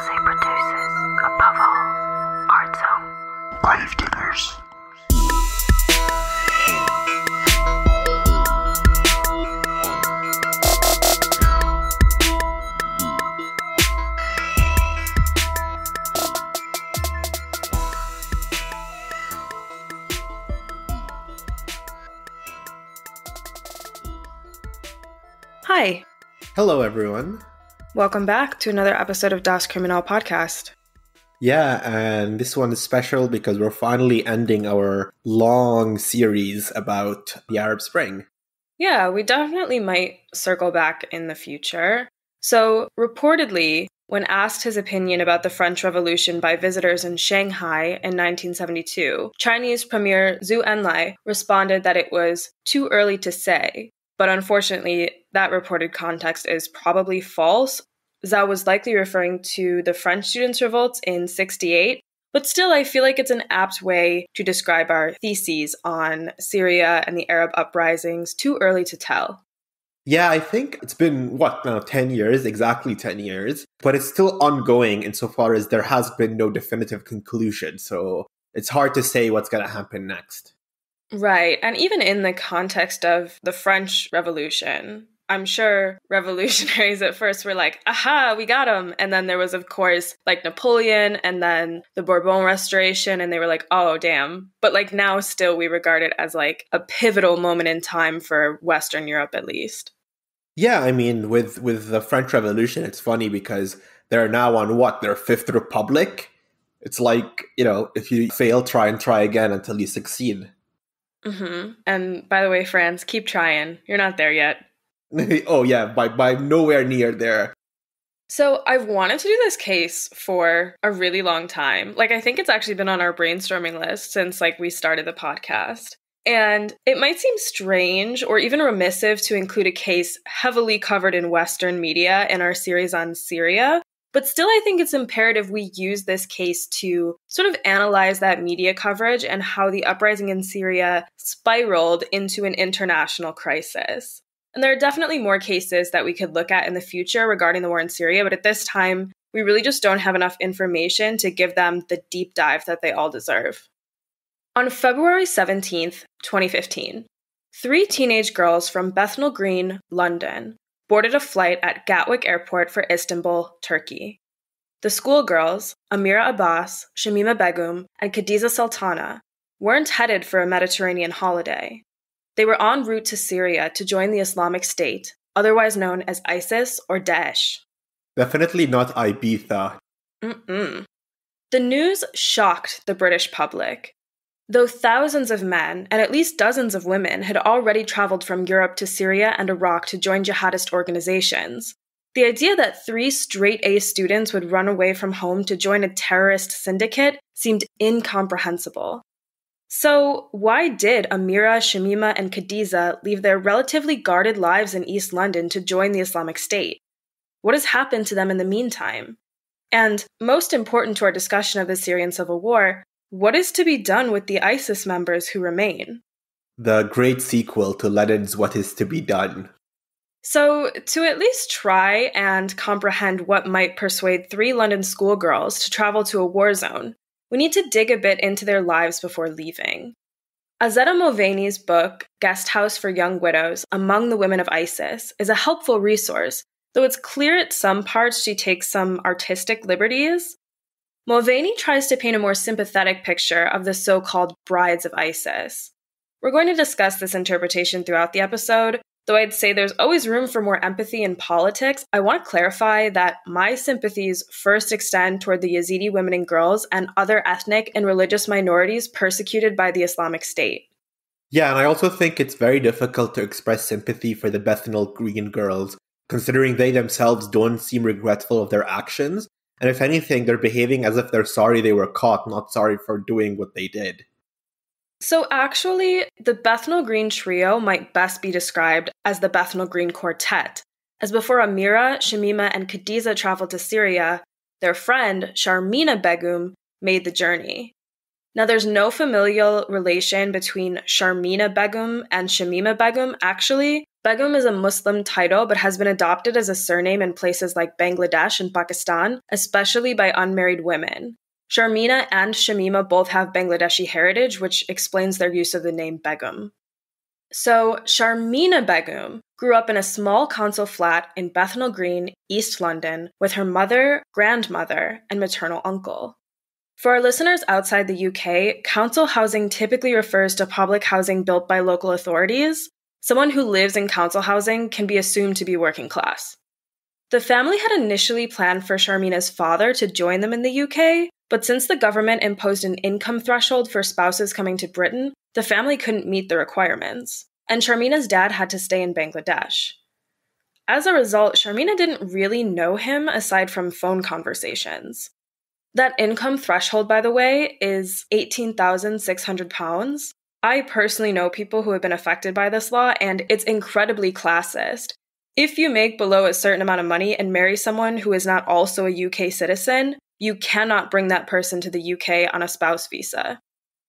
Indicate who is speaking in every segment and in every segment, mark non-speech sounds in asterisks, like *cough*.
Speaker 1: Daesh produces, above all, Art Zone.
Speaker 2: Grave diggers.
Speaker 3: Hi,
Speaker 4: Hello, everyone.
Speaker 3: Welcome back to another episode of Das Criminal Podcast.
Speaker 4: Yeah, and this one is special because we're finally ending our long series about the Arab Spring.
Speaker 3: Yeah, we definitely might circle back in the future. So, reportedly, when asked his opinion about the French Revolution by visitors in Shanghai in 1972, Chinese Premier Zhou Enlai responded that it was too early to say. But unfortunately, that reported context is probably false. Zhou was likely referring to the French students' revolts in 68, but still, I feel like it's an apt way to describe our theses on Syria and the Arab uprisings. Too early to tell.
Speaker 4: Yeah, I think it's been, what now, 10 years, exactly 10 years, but it's still ongoing insofar as there has been no definitive conclusion. So it's hard to say what's going to happen next.
Speaker 3: Right. And even in the context of the French Revolution, I'm sure *laughs* revolutionaries at first were like, aha, we got him. And then there was, of course, like Napoleon and then the Bourbon Restoration. And they were like, oh, damn. But like now, still, we regard it as like a pivotal moment in time for Western Europe, at least.
Speaker 4: Yeah, I mean, with, with the French Revolution, it's funny because they're now on what, their fifth republic? It's like, you know, if you fail, try and try again until you succeed.
Speaker 3: Hmm And by the way, friends, keep trying. You're not there yet. *laughs*
Speaker 4: oh yeah, by by nowhere near there.
Speaker 3: So I've wanted to do this case for a really long time. Like I think it's actually been on our brainstorming list since like we started the podcast. And it might seem strange or even remissive to include a case heavily covered in Western media in our series on Syria. But still, I think it's imperative we use this case to sort of analyze that media coverage and how the uprising in Syria spiraled into an international crisis. And there are definitely more cases that we could look at in the future regarding the war in Syria, but at this time, we really just don't have enough information to give them the deep dive that they all deserve. On February 17th, 2015, three teenage girls from Bethnal Green, London, boarded a flight at Gatwick Airport for Istanbul, Turkey. The schoolgirls, Amira Abase, Shamima Begum, and Kadiza Sultana, weren't headed for a Mediterranean holiday. They were en route to Syria to join the Islamic State, otherwise known as ISIS or Daesh.
Speaker 4: Definitely not Ibiza.
Speaker 3: Mm-mm. The news shocked the British public. Though thousands of men and at least dozens of women had already traveled from Europe to Syria and Iraq to join jihadist organizations, the idea that three straight A students would run away from home to join a terrorist syndicate seemed incomprehensible. So, why did Amira, Shamima, and Kadiza leave their relatively guarded lives in East London to join the Islamic State? What has happened to them in the meantime? And most important to our discussion of the Syrian civil war, what is to be done with the ISIS members who remain?
Speaker 4: The great sequel to Lenin's What Is to Be Done.
Speaker 3: So, to at least try and comprehend what might persuade three London schoolgirls to travel to a war zone, we need to dig a bit into their lives before leaving. Azadeh Moaveni's book, Guest House for Young Widows Among the Women of ISIS, is a helpful resource, though it's clear at some parts she takes some artistic liberties. Moaveni tries to paint a more sympathetic picture of the so called brides of ISIS. We're going to discuss this interpretation throughout the episode, though I'd say there's always room for more empathy in politics. I want to clarify that my sympathies first extend toward the Yazidi women and girls and other ethnic and religious minorities persecuted by the Islamic State.
Speaker 4: Yeah, and I also think it's very difficult to express sympathy for the Bethnal Green girls, considering they themselves don't seem regretful of their actions. And if anything, they're behaving as if they're sorry they were caught, not sorry for doing what they did.
Speaker 3: So, actually, the Bethnal Green trio might best be described as the Bethnal Green Quartet, as before Amira, Shamima, and Kadiza traveled to Syria, their friend, Sharmeena Begum, made the journey. Now, there's no familial relation between Sharmeena Begum and Shamima Begum, actually, Begum is a Muslim title but has been adopted as a surname in places like Bangladesh and Pakistan, especially by unmarried women. Sharmeena and Shamima both have Bangladeshi heritage, which explains their use of the name Begum. So, Sharmeena Begum grew up in a small council flat in Bethnal Green, East London, with her mother, grandmother, and maternal uncle. For our listeners outside the UK, council housing typically refers to public housing built by local authorities. Someone who lives in council housing can be assumed to be working class. The family had initially planned for Sharmeena's father to join them in the UK, but since the government imposed an income threshold for spouses coming to Britain, the family couldn't meet the requirements, and Sharmeena's dad had to stay in Bangladesh. As a result, Sharmeena didn't really know him aside from phone conversations. That income threshold, by the way, is £18,600. I personally know people who have been affected by this law, and it's incredibly classist. If you make below a certain amount of money and marry someone who is not also a UK citizen, you cannot bring that person to the UK on a spouse visa.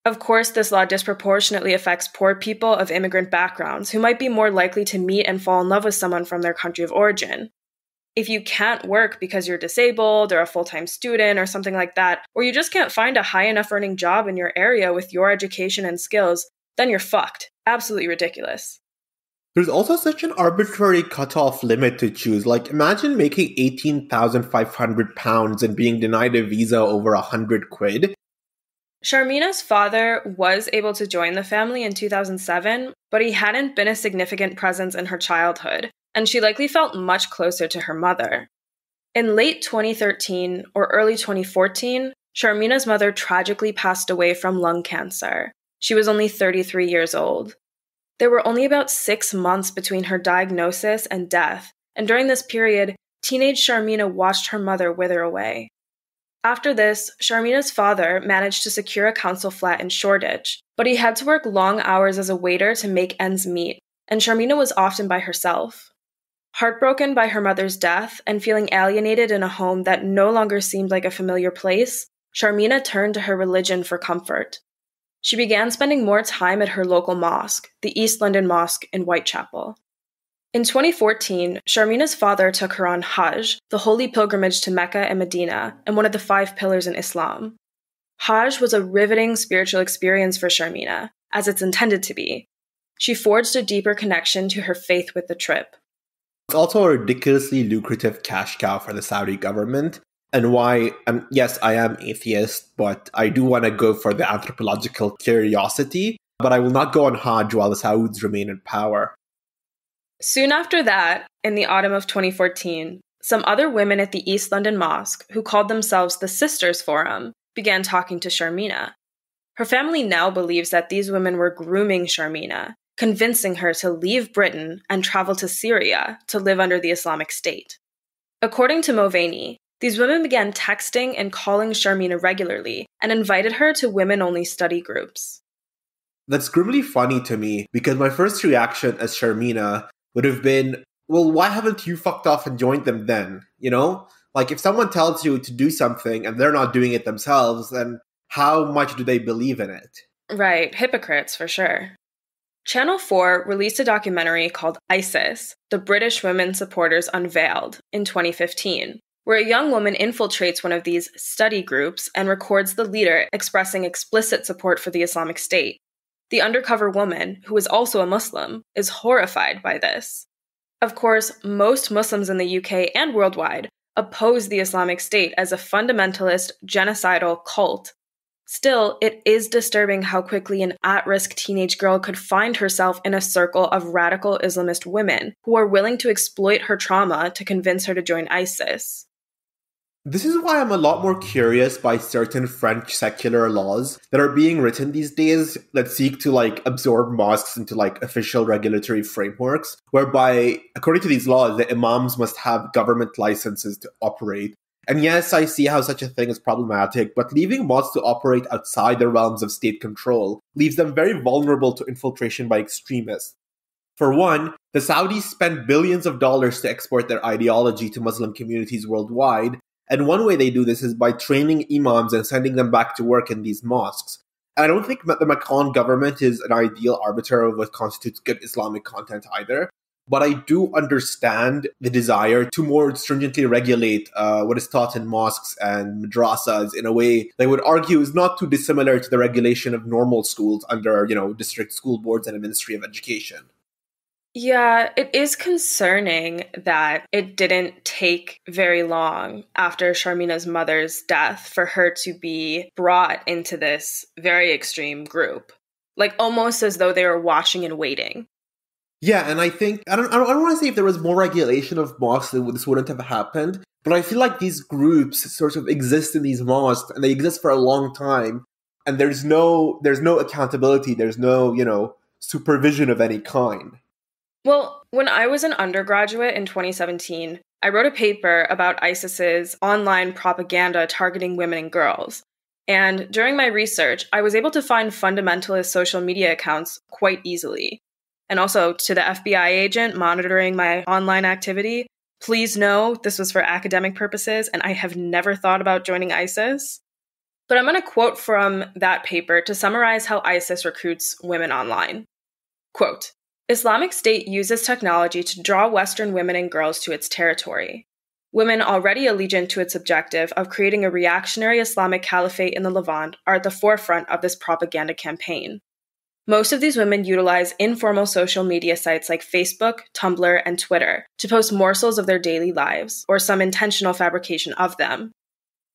Speaker 3: Of course, this law disproportionately affects poor people of immigrant backgrounds who might be more likely to meet and fall in love with someone from their country of origin. If you can't work because you're disabled or a full time student or something like that, or you just can't find a high enough earning job in your area with your education and skills, then you're fucked. Absolutely ridiculous.
Speaker 4: There's also such an arbitrary cutoff limit to choose. Like, imagine making 18,500 pounds and being denied a visa over 100 quid.
Speaker 3: Sharmeena's father was able to join the family in 2007, but he hadn't been a significant presence in her childhood, and she likely felt much closer to her mother. In late 2013 or early 2014, Sharmeena's mother tragically passed away from lung cancer. She was only 33 years old. There were only about six months between her diagnosis and death, and during this period, teenage Sharmeena watched her mother wither away. After this, Sharmeena's father managed to secure a council flat in Shoreditch, but he had to work long hours as a waiter to make ends meet, and Sharmeena was often by herself. Heartbroken by her mother's death and feeling alienated in a home that no longer seemed like a familiar place, Sharmeena turned to her religion for comfort. She began spending more time at her local mosque, the East London Mosque in Whitechapel. In 2014, Sharmeena's father took her on Hajj, the holy pilgrimage to Mecca and Medina, and one of the five pillars in Islam. Hajj was a riveting spiritual experience for Sharmeena, as it's intended to be. She forged a deeper connection to her faith with the trip.
Speaker 4: It's also a ridiculously lucrative cash cow for the Saudi government, and why, um, yes, I am atheist, but I do want to go for the anthropological curiosity, but I will not go on Hajj while the Sauds remain in power.
Speaker 3: Soon after that, in the autumn of 2014, some other women at the East London Mosque, who called themselves the Sisters Forum, began talking to Sharmeena. Her family now believes that these women were grooming Sharmeena, convincing her to leave Britain and travel to Syria to live under the Islamic State. According to Moaveni, these women began texting and calling Sharmeena regularly and invited her to women only study groups.
Speaker 4: That's grimly funny to me because my first reaction as Sharmeena would have been, well, why haven't you fucked off and joined them then? You know? Like, if someone tells you to do something and they're not doing it themselves, then how much do they believe in it?
Speaker 3: Right, hypocrites for sure. Channel 4 released a documentary called ISIS The British Women Supporters Unveiled in 2015, where a young woman infiltrates one of these study groups and records the leader expressing explicit support for the Islamic State. The undercover woman, who is also a Muslim, is horrified by this. Of course, most Muslims in the UK and worldwide oppose the Islamic State as a fundamentalist, genocidal cult. Still, it is disturbing how quickly an at risk teenage girl could find herself in a circle of radical Islamist women who are willing to exploit her trauma to convince her to join ISIS.
Speaker 4: This is why I'm a lot more curious by certain French secular laws that are being written these days that seek to like absorb mosques into like official regulatory frameworks, whereby, according to these laws, the imams must have government licenses to operate. And yes, I see how such a thing is problematic, but leaving mods to operate outside the realms of state control leaves them very vulnerable to infiltration by extremists. For one, the Saudis spend billions of dollars to export their ideology to Muslim communities worldwide, and one way they do this is by training imams and sending them back to work in these mosques. And I don't think the Macron government is an ideal arbiter of what constitutes good Islamic content either. But I do understand the desire to more stringently regulate uh, what is taught in mosques and madrasas in a way they would argue is not too dissimilar to the regulation of normal schools under, you know, district school boards and a Ministry of Education.
Speaker 3: Yeah, it is concerning that it didn't take very long after Sharmeena's mother's death for her to be brought into this very extreme group. Like almost as though they were watching and waiting.
Speaker 4: Yeah, and I think I don't I don't, don't want to say if there was more regulation of mosques this wouldn't have happened, but I feel like these groups sort of exist in these mosques and they exist for a long time and there's no there's no accountability, there's no, you know, supervision of any kind.
Speaker 3: Well, when I was an undergraduate in 2017, I wrote a paper about ISIS's online propaganda targeting women and girls. And during my research, I was able to find fundamentalist social media accounts quite easily. And also to the FBI agent monitoring my online activity, please know this was for academic purposes and I have never thought about joining ISIS. But I'm going to quote from that paper to summarize how ISIS recruits women online. Quote Islamic State uses technology to draw Western women and girls to its territory. Women already allegiant to its objective of creating a reactionary Islamic caliphate in the Levant are at the forefront of this propaganda campaign. Most of these women utilize informal social media sites like Facebook, Tumblr, and Twitter to post morsels of their daily lives or some intentional fabrication of them.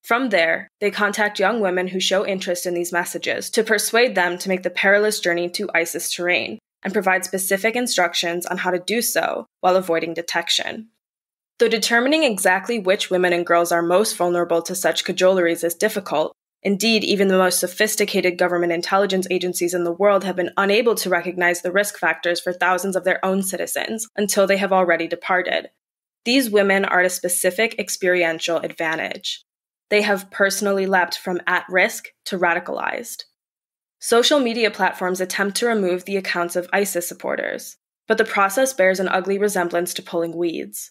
Speaker 3: From there, they contact young women who show interest in these messages to persuade them to make the perilous journey to ISIS terrain and provide specific instructions on how to do so while avoiding detection. Though determining exactly which women and girls are most vulnerable to such cajoleries is difficult, indeed, even the most sophisticated government intelligence agencies in the world have been unable to recognize the risk factors for thousands of their own citizens until they have already departed. These women are at a specific experiential advantage. They have personally leapt from at risk to radicalized. Social media platforms attempt to remove the accounts of ISIS supporters, but the process bears an ugly resemblance to pulling weeds.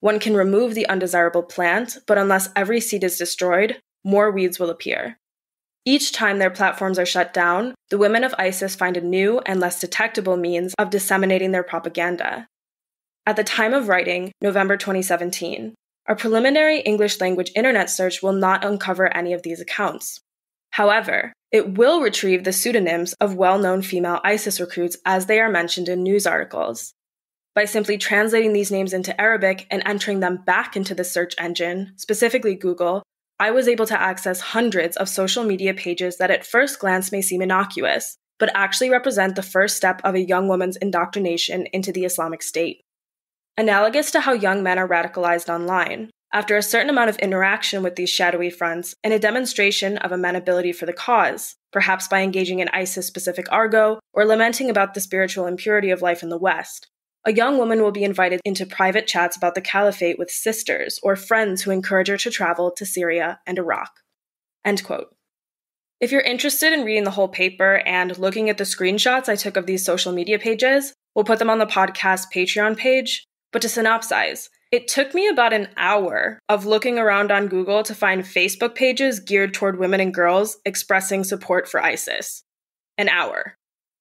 Speaker 3: One can remove the undesirable plant, but unless every seed is destroyed, more weeds will appear. Each time their platforms are shut down, the women of ISIS find a new and less detectable means of disseminating their propaganda. At the time of writing, November 2017, our preliminary English language internet search will not uncover any of these accounts. However, it will retrieve the pseudonyms of well known female ISIS recruits as they are mentioned in news articles. By simply translating these names into Arabic and entering them back into the search engine, specifically Google, I was able to access hundreds of social media pages that at first glance may seem innocuous, but actually represent the first step of a young woman's indoctrination into the Islamic State. Analogous to how young men are radicalized online, after a certain amount of interaction with these shadowy fronts and a demonstration of amenability for the cause, perhaps by engaging in ISIS specific argot or lamenting about the spiritual impurity of life in the West. A young woman will be invited into private chats about the caliphate with sisters or friends who encourage her to travel to Syria and Iraq. End quote. If you're interested in reading the whole paper and looking at the screenshots I took of these social media pages, we'll put them on the podcast Patreon page. But to synopsize, it took me about an hour of looking around on Google to find Facebook pages geared toward women and girls expressing support for ISIS. An hour.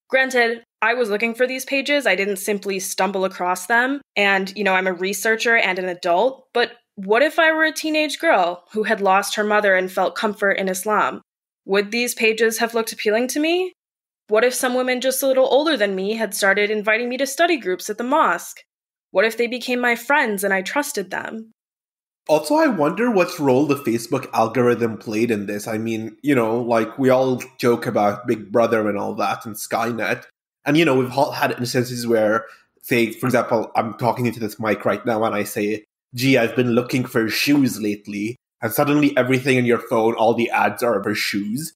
Speaker 3: Granted, I was looking for these pages, I didn't simply stumble across them. And, you know, I'm a researcher and an adult, but what if I were a teenage girl who had lost her mother and felt comfort in Islam? Would these pages have looked appealing to me? What if some women just a little older than me had started inviting me to study groups at the mosque? What if they became my friends and I trusted them?
Speaker 4: Also, I wonder what role the Facebook algorithm played in this. I mean, you know, like we all joke about Big Brother and all that and Skynet. And, you know, we've had instances where, say, for example, I'm talking into this mic right now and I say, gee, I've been looking for shoes lately. And suddenly everything in your phone, all the ads are for shoes.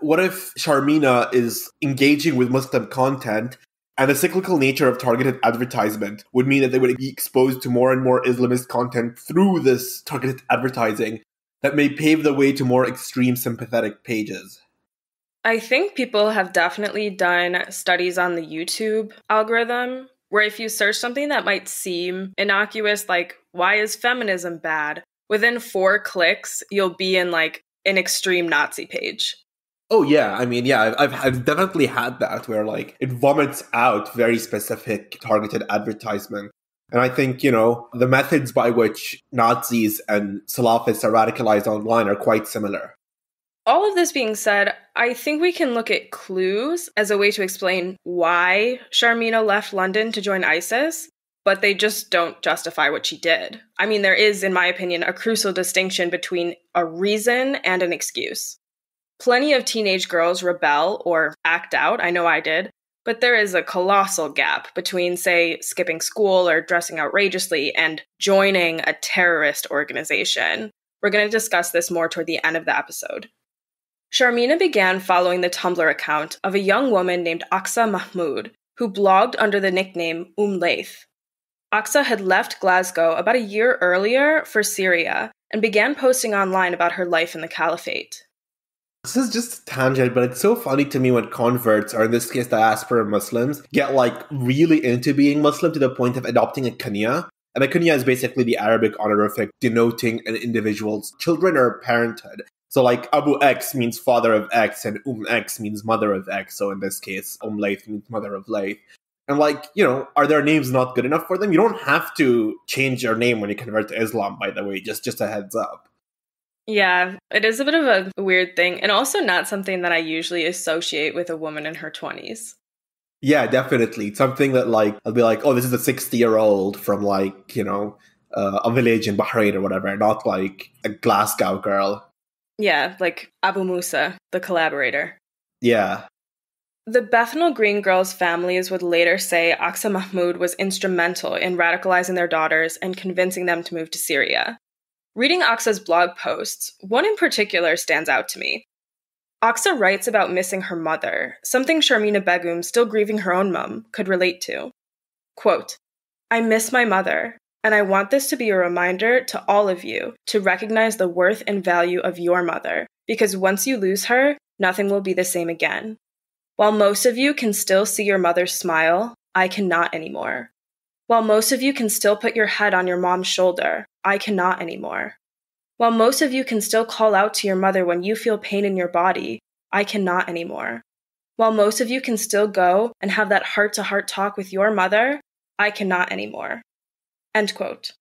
Speaker 4: What if Sharmeena is engaging with Muslim content and the cyclical nature of targeted advertisement would mean that they would be exposed to more and more Islamist content through this targeted advertising that may pave the way to more extreme sympathetic pages.
Speaker 3: I think people have definitely done studies on the YouTube algorithm where if you search something that might seem innocuous, like, why is feminism bad? Within four clicks, you'll be in like an extreme Nazi page.
Speaker 4: Oh yeah, I mean, yeah, I've, I've definitely had that where like it vomits out very specific targeted advertisement. And I think, you know, the methods by which Nazis and Salafists are radicalized online are quite similar.
Speaker 3: All of this being said, I think we can look at clues as a way to explain why Sharmeena left London to join ISIS, but they just don't justify what she did. I mean, there is, in my opinion, a crucial distinction between a reason and an excuse. Plenty of teenage girls rebel or act out, I know I did, but there is a colossal gap between, say, skipping school or dressing outrageously and joining a terrorist organization. We're going to discuss this more toward the end of the episode. Sharmeena began following the Tumblr account of a young woman named Aqsa Mahmood, who blogged under the nickname Umm Laith. Aqsa had left Glasgow about a year earlier for Syria and began posting online about her life in the caliphate.
Speaker 4: This is just tangent, but it's so funny to me when converts, or in this case diaspora Muslims, get like really into being Muslim to the point of adopting a kunya. And a kunya is basically the Arabic honorific denoting an individual's children or parenthood. So like Abu X means father of X and Um X means mother of X. So in this case, Um Laith means mother of Laith. And like, you know, are their names not good enough for them? You don't have to change your name when you convert to Islam, by the way, just just a heads up.
Speaker 3: Yeah, it is a bit of a weird thing, and also not something that I usually associate with a woman in her 20s.
Speaker 4: Yeah, definitely. Something that, like, I'll be like, oh, this is a 60 year old from, like, you know, uh, a village in Bahrain or whatever, not like a Glasgow girl.
Speaker 3: Yeah, like Abu Musa, the collaborator.
Speaker 4: Yeah.
Speaker 3: The Bethnal Green girls' families would later say Aqsa Mahmood was instrumental in radicalizing their daughters and convincing them to move to Syria. Reading Aqsa's blog posts, one in particular stands out to me. Aqsa writes about missing her mother, something Sharmeena Begum, still grieving her own mum, could relate to. Quote, I miss my mother, and I want this to be a reminder to all of you to recognize the worth and value of your mother, because once you lose her, nothing will be the same again. While most of you can still see your mother's smile, I cannot anymore. While most of you can still put your head on your mom's shoulder, I cannot anymore. While most of you can still call out to your mother when you feel pain in your body, I cannot anymore. While most of you can still go and have that heart to heart talk with your mother, I cannot anymore. End quote.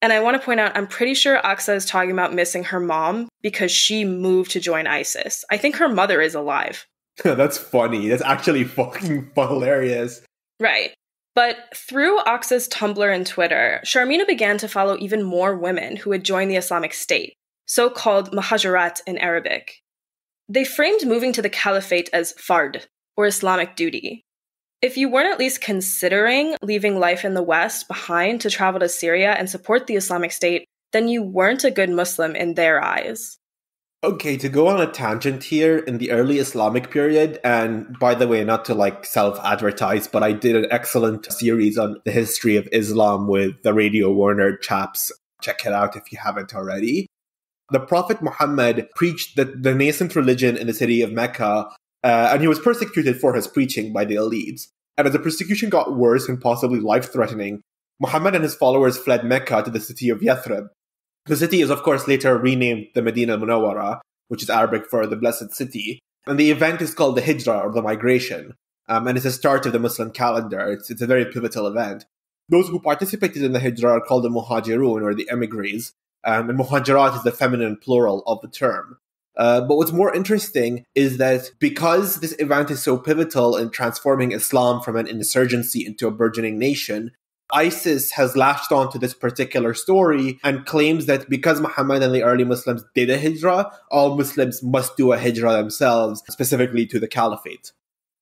Speaker 3: And I want to point out, I'm pretty sure Aqsa is talking about missing her mom because she moved to join ISIS. I think her mother is alive. *laughs*
Speaker 4: That's funny. That's actually fucking *laughs* hilarious.
Speaker 3: Right. But through Aqsa's Tumblr and Twitter, Sharmeena began to follow even more women who had joined the Islamic State, so called Muhajirat in Arabic. They framed moving to the caliphate as fard, or Islamic duty. If you weren't at least considering leaving life in the West behind to travel to Syria and support the Islamic State, then you weren't a good Muslim in their eyes.
Speaker 4: Okay, to go on a tangent here, in the early Islamic period, and by the way, not to like self advertise, but I did an excellent series on the history of Islam with the Radio Warner chaps. Check it out if you haven't already. The Prophet Muhammad preached the, the nascent religion in the city of Mecca, uh, and he was persecuted for his preaching by the elites. And as the persecution got worse and possibly life threatening, Muhammad and his followers fled Mecca to the city of Yathrib, the city is, of course, later renamed the Medina Munawwara, which is Arabic for the Blessed City. And the event is called the Hijrah, or the Migration. Um, and it's the start of the Muslim calendar. It's, it's a very pivotal event. Those who participated in the Hijrah are called the Muhajirun, or the emigres. Um, and Muhajirat is the feminine plural of the term. Uh, but what's more interesting is that because this event is so pivotal in transforming Islam from an insurgency into a burgeoning nation, ISIS has latched on to this particular story and claims that because Muhammad and the early Muslims did a hijrah, all Muslims must do a hijrah themselves, specifically to the caliphate.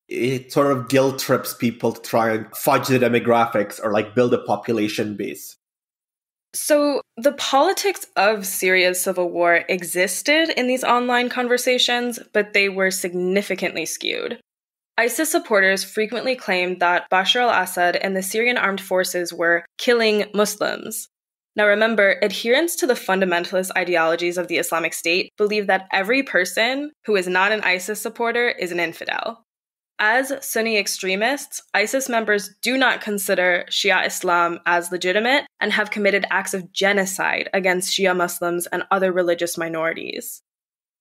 Speaker 4: It sort of guilt trips people to try and fudge the demographics or like build a population base.
Speaker 3: So, the politics of Syria's civil war existed in these online conversations, but they were significantly skewed. ISIS supporters frequently claimed that Bashar al Assad and the Syrian armed forces were killing Muslims. Now remember, adherents to the fundamentalist ideologies of the Islamic State believe that every person who is not an ISIS supporter is an infidel. As Sunni extremists, ISIS members do not consider Shia Islam as legitimate and have committed acts of genocide against Shia Muslims and other religious minorities.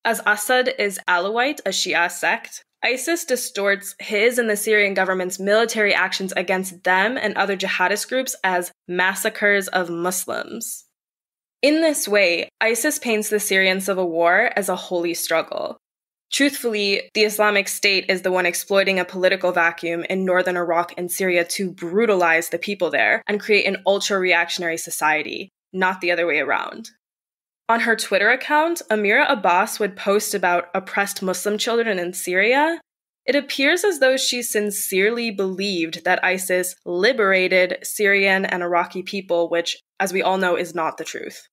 Speaker 3: As Assad is Alawite, a Shia sect, ISIS distorts his and the Syrian government's military actions against them and other jihadist groups as massacres of Muslims. In this way, ISIS paints the Syrian civil war as a holy struggle. Truthfully, the Islamic State is the one exploiting a political vacuum in northern Iraq and Syria to brutalize the people there and create an ultra reactionary society, not the other way around. On her Twitter account, Amira Abase would post about oppressed Muslim children in Syria. It appears as though she sincerely believed that ISIS liberated Syrian and Iraqi people, which, as we all know, is not the truth.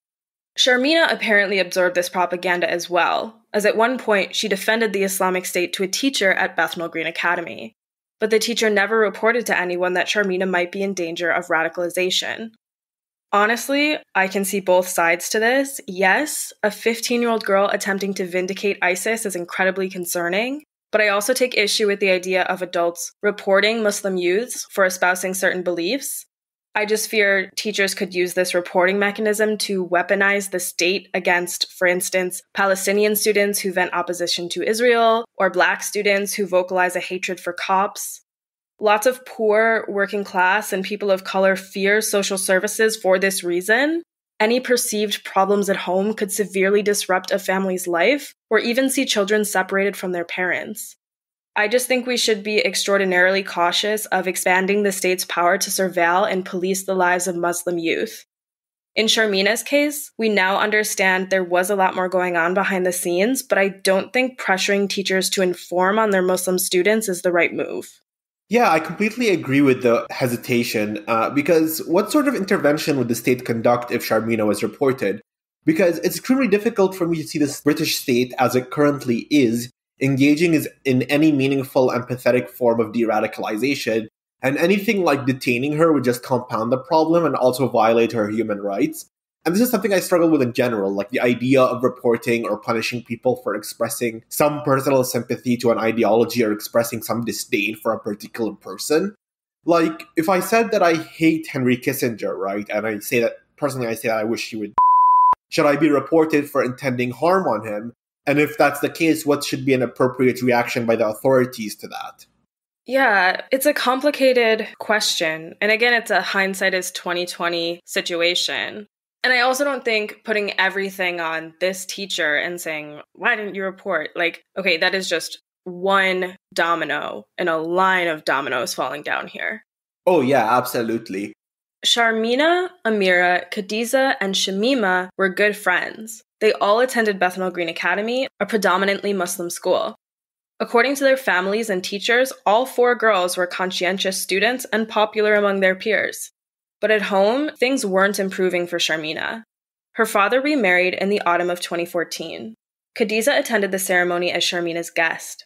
Speaker 3: Sharmeena apparently absorbed this propaganda as well, as at one point she defended the Islamic State to a teacher at Bethnal Green Academy. But the teacher never reported to anyone that Sharmeena might be in danger of radicalization. Honestly, I can see both sides to this. Yes, a 15 year old girl attempting to vindicate ISIS is incredibly concerning, but I also take issue with the idea of adults reporting Muslim youths for espousing certain beliefs. I just fear teachers could use this reporting mechanism to weaponize the state against, for instance, Palestinian students who vent opposition to Israel, or Black students who vocalize a hatred for cops. Lots of poor, working class, and people of color fear social services for this reason. Any perceived problems at home could severely disrupt a family's life or even see children separated from their parents. I just think we should be extraordinarily cautious of expanding the state's power to surveil and police the lives of Muslim youth. In Sharmeena's case, we now understand there was a lot more going on behind the scenes, but I don't think pressuring teachers to inform on their Muslim students is the right move.
Speaker 4: Yeah, I completely agree with the hesitation uh, because what sort of intervention would the state conduct if Sharmeena was reported? Because it's extremely difficult for me to see this British state as it currently is engaging is in any meaningful empathetic form of de radicalization, and anything like detaining her would just compound the problem and also violate her human rights. And this is something I struggle with in general, like the idea of reporting or punishing people for expressing some personal sympathy to an ideology or expressing some disdain for a particular person. Like, if I said that I hate Henry Kissinger, right, and I say that personally, I say that I wish he would. *laughs* Should I be reported for intending harm on him? And if that's the case, what should be an appropriate reaction by the authorities to that?
Speaker 3: Yeah, it's a complicated question. And again, it's a hindsight is 2020 situation. And I also don't think putting everything on this teacher and saying, why didn't you report? Like, okay, that is just one domino in a line of dominoes falling down here.
Speaker 4: Oh, yeah, absolutely.
Speaker 3: Sharmeena, Amira, Kadiza, and Shamima were good friends. They all attended Bethnal Green Academy, a predominantly Muslim school. According to their families and teachers, all four girls were conscientious students and popular among their peers. But at home, things weren't improving for Sharmeena. Her father remarried in the autumn of 2014. Kadiza attended the ceremony as Sharmeena's guest.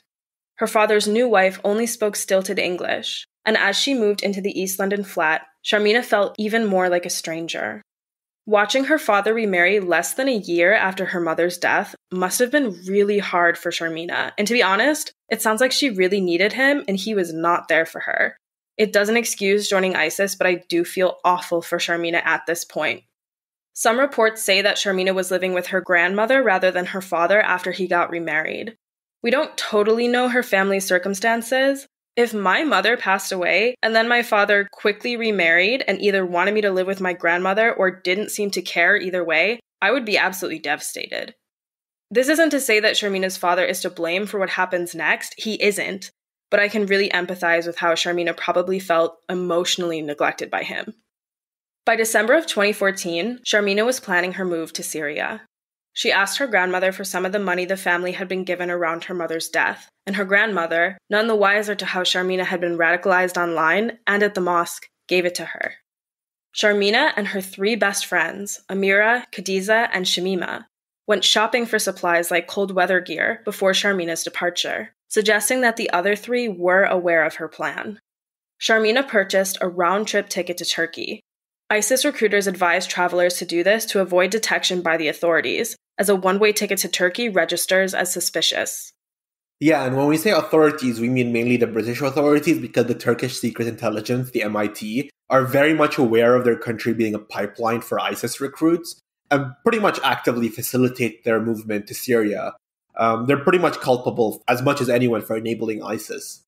Speaker 3: Her father's new wife only spoke stilted English, and as she moved into the East London flat, Sharmeena felt even more like a stranger. Watching her father remarry less than a year after her mother's death must have been really hard for Sharmeena. And to be honest, it sounds like she really needed him and he was not there for her. It doesn't excuse joining ISIS, but I do feel awful for Sharmeena at this point. Some reports say that Sharmeena was living with her grandmother rather than her father after he got remarried. We don't totally know her family's circumstances. If my mother passed away and then my father quickly remarried and either wanted me to live with my grandmother or didn't seem to care either way, I would be absolutely devastated. This isn't to say that Sharmeena's father is to blame for what happens next. He isn't but I can really empathize with how Sharmeena probably felt emotionally neglected by him. By December of 2014, Sharmeena was planning her move to Syria. She asked her grandmother for some of the money the family had been given around her mother's death, and her grandmother, none the wiser to how Sharmeena had been radicalized online and at the mosque, gave it to her. Sharmeena and her three best friends, Amira, Kadiza, and Shamima, went shopping for supplies like cold weather gear before Sharmeena's departure suggesting that the other three were aware of her plan. Sharmeena purchased a round trip ticket to Turkey. ISIS recruiters advised travelers to do this to avoid detection by the authorities, as a one way ticket to Turkey registers as suspicious.
Speaker 4: Yeah, and when we say authorities, we mean mainly the British authorities because the Turkish Secret Intelligence, the MIT, are very much aware of their country being a pipeline for ISIS recruits and pretty much actively facilitate their movement to Syria Um, they're pretty much culpable as much as anyone for enabling ISIS.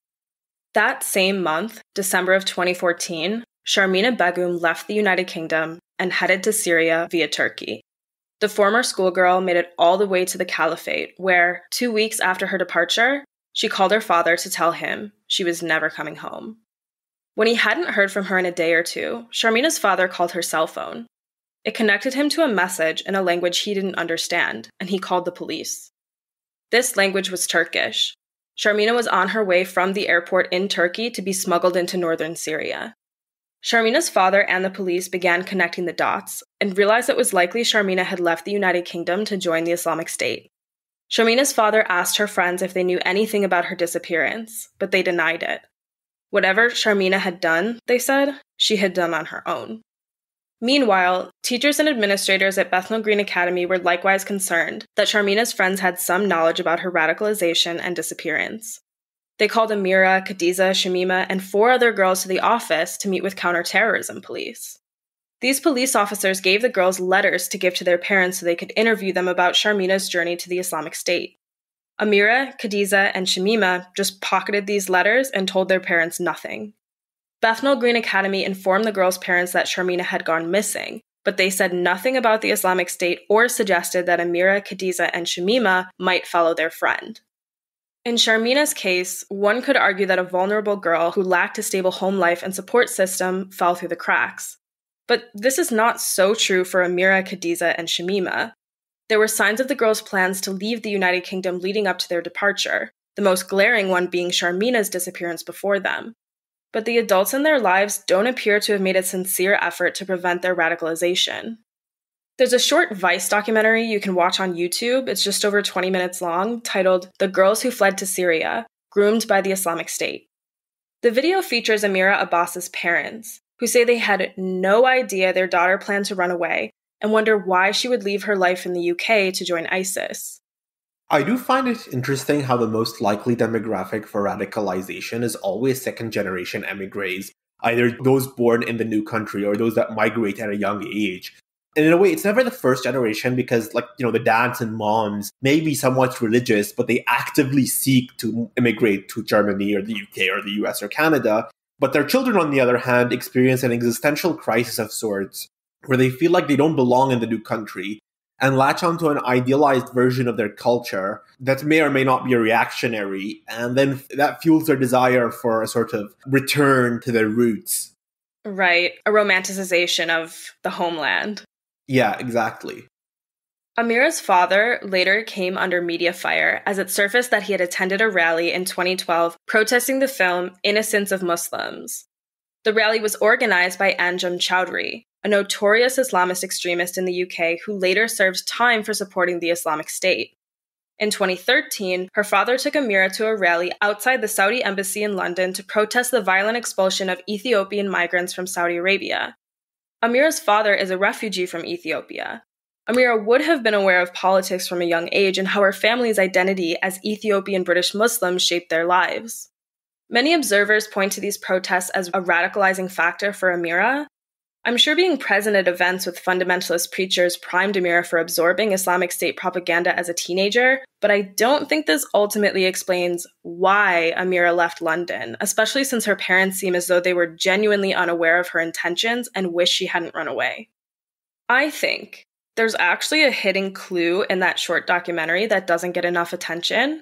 Speaker 3: That same month, December of 2014, Sharmeena Begum left the United Kingdom and headed to Syria via Turkey. The former schoolgirl made it all the way to the Caliphate, where, two weeks after her departure, she called her father to tell him she was never coming home. When he hadn't heard from her in a day or two, Sharmeena's father called her cell phone. It connected him to a message in a language he didn't understand, and he called the police. This language was Turkish. Sharmeena was on her way from the airport in Turkey to be smuggled into northern Syria. Sharmeena's father and the police began connecting the dots and realized it was likely Sharmeena had left the United Kingdom to join the Islamic State. Sharmeena's father asked her friends if they knew anything about her disappearance, but they denied it. Whatever Sharmeena had done, they said, she had done on her own. Meanwhile, teachers and administrators at Bethnal Green Academy were likewise concerned that Sharmeena's friends had some knowledge about her radicalization and disappearance. They called Amira, Kadiza, Shamima, and four other girls to the office to meet with counterterrorism police. These police officers gave the girls letters to give to their parents so they could interview them about Sharmeena's journey to the Islamic State. Amira, Kadiza, and Shamima just pocketed these letters and told their parents nothing. Bethnal Green Academy informed the girls' parents that Sharmeena had gone missing, but they said nothing about the Islamic State or suggested that Amira, Kadiza, and Shamima might follow their friend. In Sharmeena's case, one could argue that a vulnerable girl who lacked a stable home life and support system fell through the cracks. But this is not so true for Amira, Kadiza, and Shamima. There were signs of the girls' plans to leave the United Kingdom leading up to their departure, the most glaring one being Sharmeena's disappearance before them. But the adults in their lives don't appear to have made a sincere effort to prevent their radicalization. There's a short Vice documentary you can watch on YouTube. It's just over 20 minutes long, titled The Girls Who Fled to Syria Groomed by the Islamic State. The video features Amira Abase's parents, who say they had no idea their daughter planned to run away and wonder why she would leave her life in the UK to join ISIS.
Speaker 4: I do find it interesting how the most likely demographic for radicalization is always second generation emigres, either those born in the new country or those that migrate at a young age. And in a way, it's never the first generation because, like, you know, the dads and moms may be somewhat religious, but they actively seek to immigrate to Germany or the UK or the US or Canada. But their children, on the other hand, experience an existential crisis of sorts where they feel like they don't belong in the new country and latch onto an idealized version of their culture that may or may not be reactionary. And then that fuels their desire for a sort of return to their roots.
Speaker 3: Right. A romanticization of the homeland.
Speaker 4: Yeah, exactly.
Speaker 3: Amira's father later came under media fire as it surfaced that he had attended a rally in 2012 protesting the film Innocence of Muslims. The rally was organized by Anjem Choudary, a notorious Islamist extremist in the UK who later served time for supporting the Islamic State. In 2013, her father took Amira to a rally outside the Saudi embassy in London to protest the violent expulsion of Ethiopian migrants from Saudi Arabia. Amira's father is a refugee from Ethiopia. Amira would have been aware of politics from a young age and how her family's identity as Ethiopian British Muslims shaped their lives. Many observers point to these protests as a radicalizing factor for Amira. I'm sure being present at events with fundamentalist preachers primed Amira for absorbing Islamic State propaganda as a teenager, but I don't think this ultimately explains why Amira left London, especially since her parents seem as though they were genuinely unaware of her intentions and wish she hadn't run away. I think there's actually a hidden clue in that short documentary that doesn't get enough attention.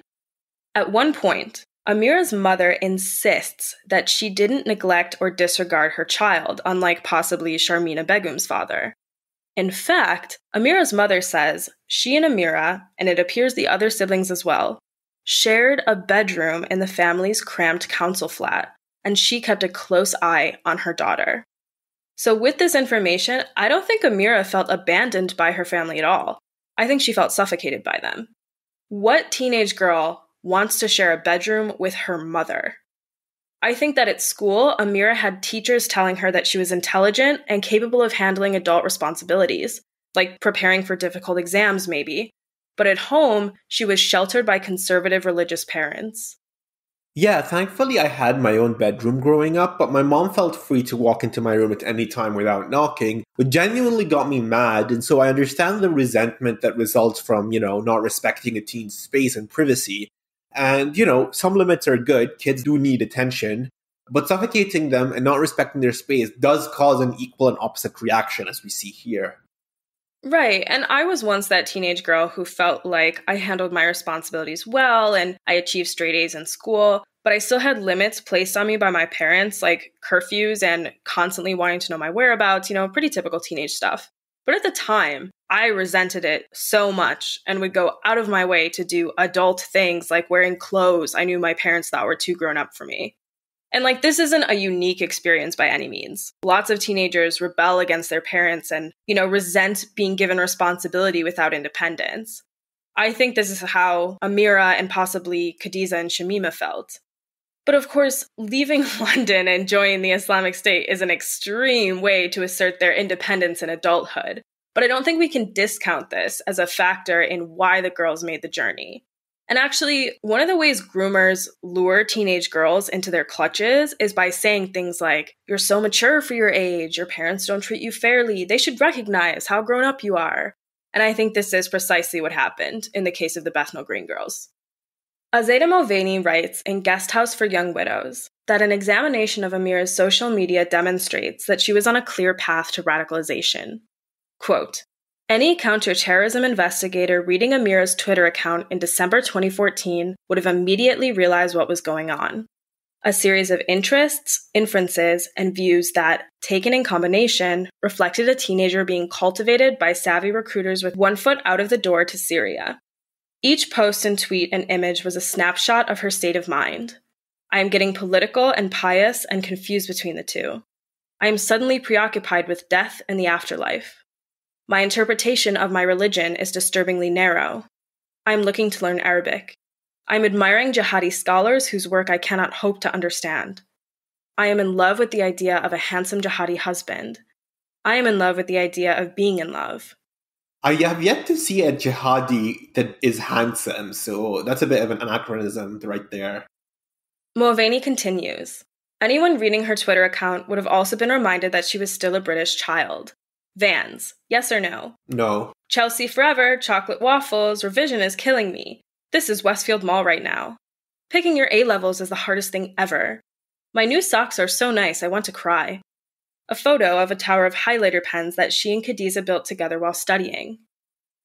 Speaker 3: At one point, Amira's mother insists that she didn't neglect or disregard her child, unlike possibly Sharmeena Begum's father. In fact, Amira's mother says she and Amira, and it appears the other siblings as well, shared a bedroom in the family's cramped council flat, and she kept a close eye on her daughter. So, with this information, I don't think Amira felt abandoned by her family at all. I think she felt suffocated by them. What teenage girl wants to share a bedroom with her mother? I think that at school, Amira had teachers telling her that she was intelligent and capable of handling adult responsibilities, like preparing for difficult exams, maybe. But at home, she was sheltered by conservative religious parents.
Speaker 4: Yeah, thankfully I had my own bedroom growing up, but my mom felt free to walk into my room at any time without knocking, which genuinely got me mad, and so I understand the resentment that results from, you know, not respecting a teen's space and privacy. And, you know, some limits are good, kids do need attention, but suffocating them and not respecting their space does cause an equal and opposite reaction, as we see here.
Speaker 3: Right. And I was once that teenage girl who felt like I handled my responsibilities well and I achieved straight A's in school, but I still had limits placed on me by my parents, like curfews and constantly wanting to know my whereabouts, you know, pretty typical teenage stuff. But at the time, I resented it so much and would go out of my way to do adult things like wearing clothes I knew my parents thought were too grown up for me. And like, this isn't a unique experience by any means. Lots of teenagers rebel against their parents and, you know, resent being given responsibility without independence. I think this is how Amira and possibly Kadiza and Shamima felt. But of course, leaving *laughs* London and joining the Islamic State is an extreme way to assert their independence in adulthood. But I don't think we can discount this as a factor in why the girls made the journey. And actually, one of the ways groomers lure teenage girls into their clutches is by saying things like, You're so mature for your age, your parents don't treat you fairly, they should recognize how grown up you are. And I think this is precisely what happened in the case of the Bethnal Green girls. Azadeh Moaveni writes in Guest House for Young Widows that an examination of Amira's social media demonstrates that she was on a clear path to radicalization. Quote, any counterterrorism investigator reading Amira's Twitter account in December 2014 would have immediately realized what was going on. A series of interests, inferences, and views that, taken in combination, reflected a teenager being cultivated by savvy recruiters with one foot out of the door to Syria. Each post and tweet and image was a snapshot of her state of mind. I am getting political and pious and confused between the two. I am suddenly preoccupied with death and the afterlife. My interpretation of my religion is disturbingly narrow. I am looking to learn Arabic. I am admiring jihadi scholars whose work I cannot hope to understand. I am in love with the idea of a handsome jihadi husband. I am in love with the idea of being in love.
Speaker 4: I have yet to see a jihadi that is handsome, so that's a bit of an anachronism right there.
Speaker 3: Moaveni continues. Anyone reading her Twitter account would have also been reminded that she was still a British child. Vans, yes or no?
Speaker 4: No.
Speaker 3: Chelsea Forever, chocolate waffles, revision is killing me. This is Westfield Mall right now. Picking your A levels is the hardest thing ever. My new socks are so nice, I want to cry. A photo of a tower of highlighter pens that she and Kadiza built together while studying.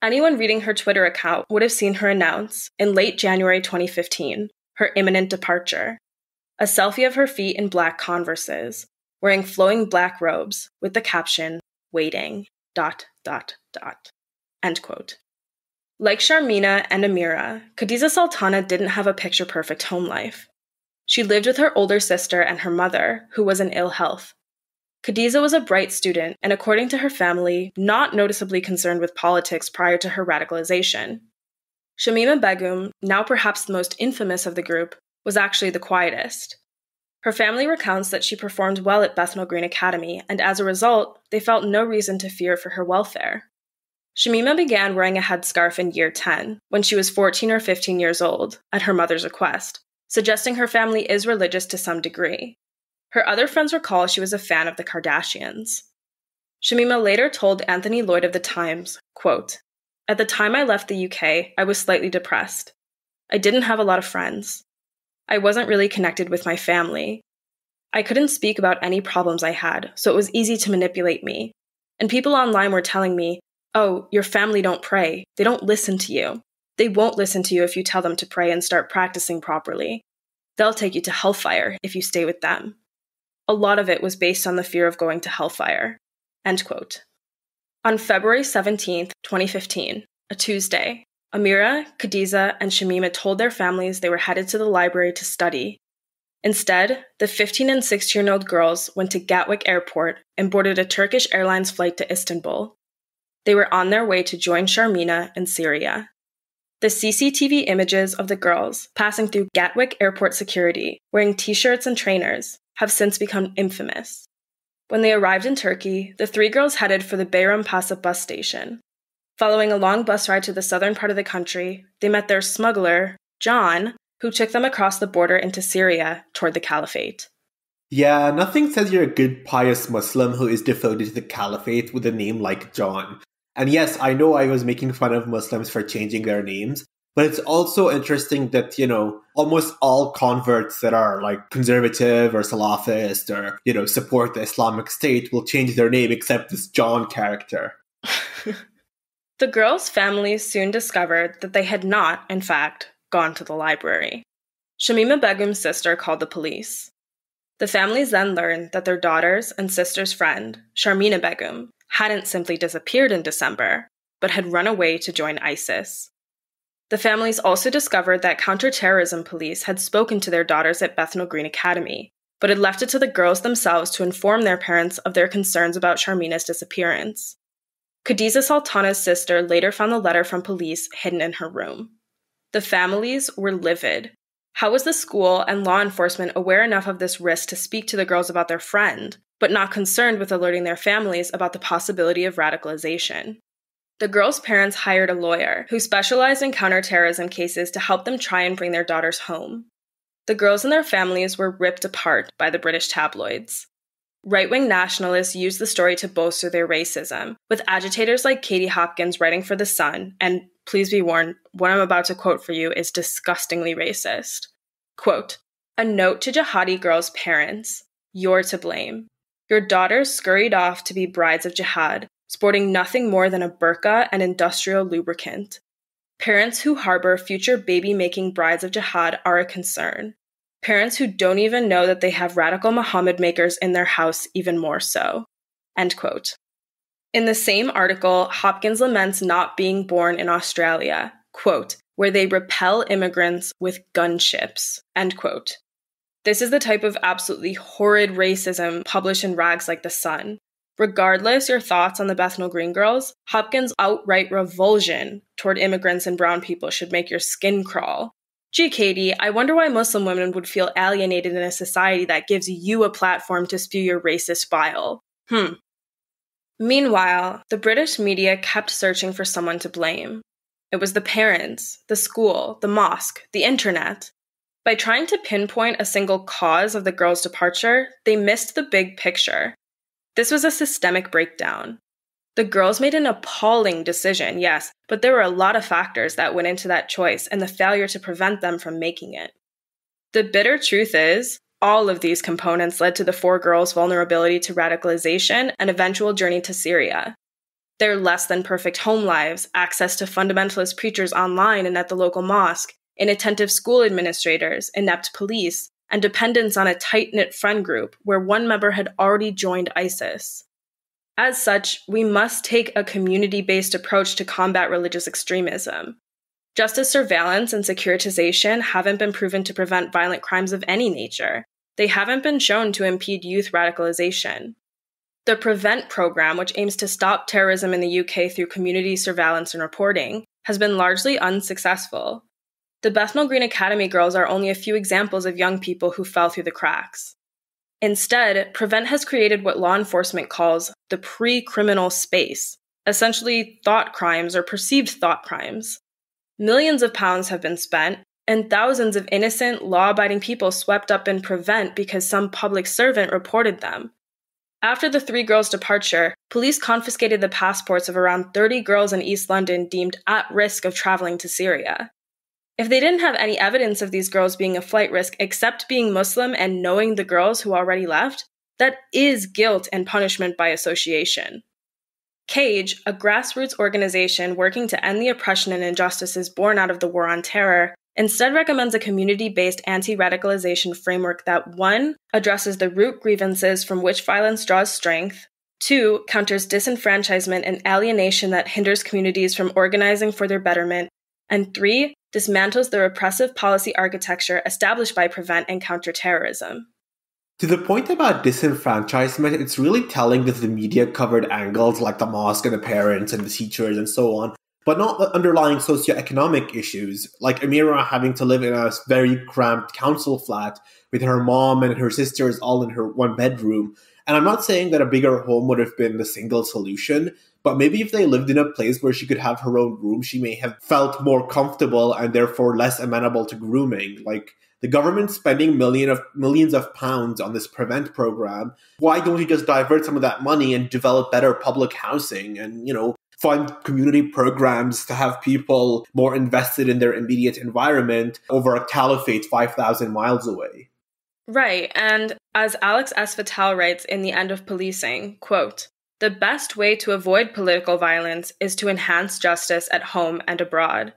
Speaker 3: Anyone reading her Twitter account would have seen her announce, in late January 2015, her imminent departure. A selfie of her feet in black converses, wearing flowing black robes, with the caption, waiting, dot, dot, dot. End quote. Like Sharmeena and Amira, Kadiza Sultana didn't have a picture perfect home life. She lived with her older sister and her mother, who was in ill health. Kadiza was a bright student and, according to her family, not noticeably concerned with politics prior to her radicalization. Shamima Begum, now perhaps the most infamous of the group, was actually the quietest. Her family recounts that she performed well at Bethnal Green Academy, and as a result, they felt no reason to fear for her welfare. Shamima began wearing a headscarf in year 10, when she was 14 or 15 years old, at her mother's request, suggesting her family is religious to some degree. Her other friends recall she was a fan of the Kardashians. Shamima later told Anthony Lloyd of the Times, quote, At the time I left the UK, I was slightly depressed. I didn't have a lot of friends. I wasn't really connected with my family. I couldn't speak about any problems I had, so it was easy to manipulate me. And people online were telling me, oh, your family don't pray. They don't listen to you. They won't listen to you if you tell them to pray and start practicing properly. They'll take you to hellfire if you stay with them. A lot of it was based on the fear of going to hellfire. End quote. On February 17th, 2015, a Tuesday, Amira, Kadiza, and Shamima told their families they were headed to the library to study. Instead, the 15 and 16 year old girls went to Gatwick Airport and boarded a Turkish Airlines flight to Istanbul. They were on their way to join Sharmeena in Syria. The CCTV images of the girls passing through Gatwick Airport security, wearing t shirts and trainers, have since become infamous. When they arrived in Turkey, the three girls headed for the Bayrampaşa bus station, Following a long bus ride to the southern part of the country, they met their smuggler, John, who took them across the border into Syria toward the caliphate.
Speaker 4: Yeah, nothing says you're a good, pious Muslim who is devoted to the caliphate with a name like John. And yes, I know I was making fun of Muslims for changing their names, but it's also interesting that, you know, almost all converts that are like conservative or Salafist or, you know, support the Islamic State will change their name except this John character. *laughs*
Speaker 3: the girls' families soon discovered that they had not, in fact, gone to the library. Shamima Begum's sister called the police. The families then learned that their daughter's and sister's friend, Sharmeena Begum, hadn't simply disappeared in December, but had run away to join ISIS. The families also discovered that counterterrorism police had spoken to their daughters at Bethnal Green Academy, but had left it to the girls themselves to inform their parents of their concerns about Sharmeena's disappearance. Kadiza Sultana's sister later found the letter from police hidden in her room. The families were livid. How was the school and law enforcement aware enough of this risk to speak to the girls about their friend, but not concerned with alerting their families about the possibility of radicalization? The girls' parents hired a lawyer who specialized in counterterrorism cases to help them try and bring their daughters home. The girls and their families were ripped apart by the British tabloids. Right wing nationalists used the story to bolster their racism, with agitators like Katie Hopkins writing for The Sun, and please be warned, what I'm about to quote for you is disgustingly racist. Quote, a note to jihadi girls' parents You're to blame. Your daughters scurried off to be brides of jihad, sporting nothing more than a burqa and industrial lubricant. Parents who harbor future baby making brides of jihad are a concern. Parents who don't even know that they have radical Muhammad makers in their house, even more so. End quote. In the same article, Hopkins laments not being born in Australia, quote, where they repel immigrants with gunships, end quote. This is the type of absolutely horrid racism published in rags like The Sun, Regardless your thoughts on the Bethnal Green girls, Hopkins' outright revulsion toward immigrants and brown people should make your skin crawl. Gee, Katie, I wonder why Muslim women would feel alienated in a society that gives you a platform to spew your racist bile. Hmm. Meanwhile, the British media kept searching for someone to blame. It was the parents, the school, the mosque, the internet. By trying to pinpoint a single cause of the girls' departure, they missed the big picture this was a systemic breakdown. The girls made an appalling decision, yes, but there were a lot of factors that went into that choice and the failure to prevent them from making it. The bitter truth is, all of these components led to the four girls' vulnerability to radicalization and eventual journey to Syria. Their less than perfect home lives, access to fundamentalist preachers online and at the local mosque, inattentive school administrators, inept police, and dependence on a tight knit friend group where one member had already joined ISIS. As such, we must take a community based approach to combat religious extremism. Just as surveillance and securitization haven't been proven to prevent violent crimes of any nature, they haven't been shown to impede youth radicalization. The PREVENT program, which aims to stop terrorism in the UK through community surveillance and reporting, has been largely unsuccessful, the Bethnal Green Academy girls are only a few examples of young people who fell through the cracks. Instead, Prevent has created what law enforcement calls the pre criminal space, essentially thought crimes or perceived thought crimes. Millions of pounds have been spent, and thousands of innocent, law abiding people swept up in Prevent because some public servant reported them. After the three girls' departure, police confiscated the passports of around 30 girls in East London deemed at risk of traveling to Syria. If they didn't have any evidence of these girls being a flight risk except being Muslim and knowing the girls who already left, that is guilt and punishment by association. CAGE, a grassroots organization working to end the oppression and injustices born out of the war on terror, instead recommends a community based anti radicalization framework that 1. addresses the root grievances from which violence draws strength, 2. counters disenfranchisement and alienation that hinders communities from organizing for their betterment, and 3 dismantles the repressive policy architecture established by Prevent and Counterterrorism.
Speaker 4: To the point about disenfranchisement, it's really telling that the media covered angles like the mosque and the parents and the teachers and so on, but not the underlying socioeconomic issues, like Amira having to live in a very cramped council flat with her mom and her sisters all in her one bedroom. And I'm not saying that a bigger home would have been the single solution, but maybe if they lived in a place where she could have her own room, she may have felt more comfortable and therefore less amenable to grooming. Like the government spending million of millions of pounds on this prevent program. Why don't you just divert some of that money and develop better public housing and, you know, fund community programs to have people more invested in their immediate environment over a caliphate 5,000 miles away?
Speaker 3: Right. And as Alex S. Vitale writes in The End of Policing, quote, the best way to avoid political violence is to enhance justice at home and abroad.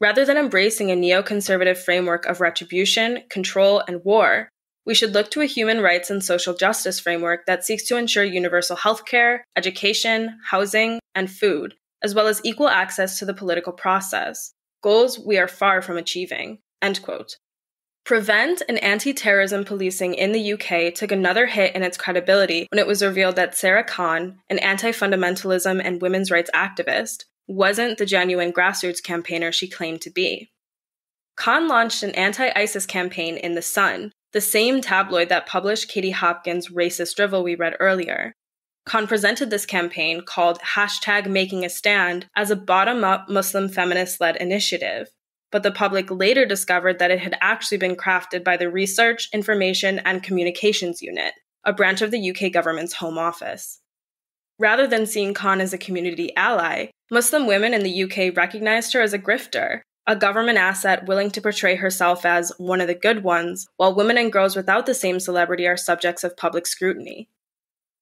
Speaker 3: Rather than embracing a neoconservative framework of retribution, control, and war, we should look to a human rights and social justice framework that seeks to ensure universal healthcare, education, housing, and food, as well as equal access to the political process, goals we are far from achieving. End quote. Prevent and anti terrorism policing in the UK took another hit in its credibility when it was revealed that Sarah Khan, an anti fundamentalism and women's rights activist, wasn't the genuine grassroots campaigner she claimed to be. Khan launched an anti ISIS campaign in The Sun, the same tabloid that published Katie Hopkins' racist drivel we read earlier. Khan presented this campaign called hashtag making a stand as a bottom up Muslim feminist led initiative but the public later discovered that it had actually been crafted by the Research, Information and Communications Unit, a branch of the UK government's Home Office. Rather than seeing Khan as a community ally, Muslim women in the UK recognized her as a grifter, a government asset willing to portray herself as one of the good ones, while women and girls without the same celebrity are subjects of public scrutiny.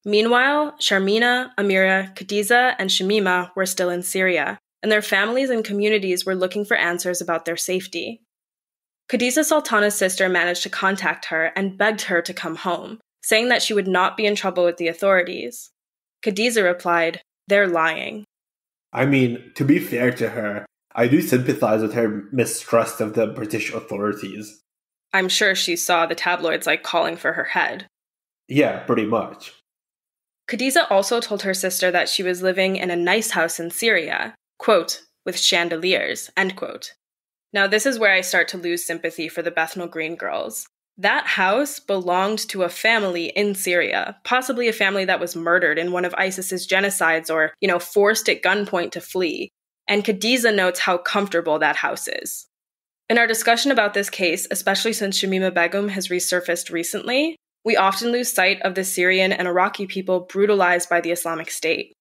Speaker 3: Meanwhile, Sharmeena, Amira, Kadiza, and Shamima were still in Syria, and their families and communities were looking for answers about their safety. Kadiza Sultana's sister managed to contact her and begged her to come home, saying that she would not be in trouble with the authorities. Kadiza replied, They're lying.
Speaker 4: I mean, to be fair to her, I do sympathize with her mistrust of the British authorities.
Speaker 3: I'm sure she saw the tabloids like calling for her head.
Speaker 4: Yeah, pretty much.
Speaker 3: Kadiza also told her sister that she was living in a nice house in Syria, quote, with chandeliers, end quote. Now, this is where I start to lose sympathy for the Bethnal Green girls. That house belonged to a family in Syria, possibly a family that was murdered in one of ISIS's genocides or, you know, forced at gunpoint to flee. And Kadiza notes how comfortable that house is. In our discussion about this case, especially since Shamima Begum has resurfaced recently, we often lose sight of the Syrian and Iraqi people brutalized by the Islamic State.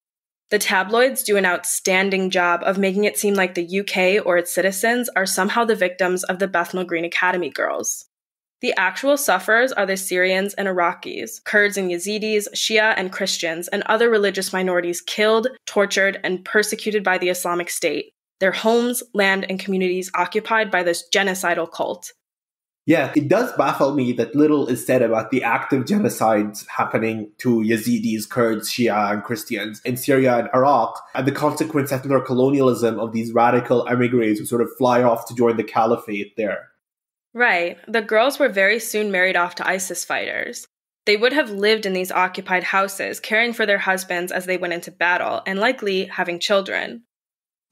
Speaker 3: The tabloids do an outstanding job of making it seem like the UK or its citizens are somehow the victims of the Bethnal Green Academy girls. The actual sufferers are the Syrians and Iraqis, Kurds and Yazidis, Shia and Christians, and other religious minorities killed, tortured, and persecuted by the Islamic State, their homes, land, and communities occupied by this genocidal cult.
Speaker 4: Yeah, it does baffle me that little is said about the active genocides happening to Yazidis, Kurds, Shia, and Christians in Syria and Iraq, and the consequent settler colonialism of these radical emigres who sort of fly off to join the caliphate there.
Speaker 3: Right. The girls were very soon married off to ISIS fighters. They would have lived in these occupied houses, caring for their husbands as they went into battle, and likely having children.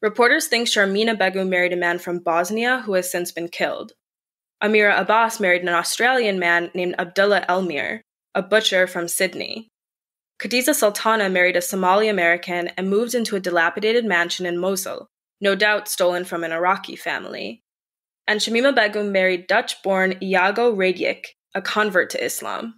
Speaker 3: Reporters think Sharmeena Begu married a man from Bosnia who has since been killed. Amira Abase married an Australian man named Abdullah Elmir, a butcher from Sydney. Kadiza Sultana married a Somali American and moved into a dilapidated mansion in Mosul, no doubt stolen from an Iraqi family. And Shamima Begum married Dutch born Yago Riedijk, a convert to Islam.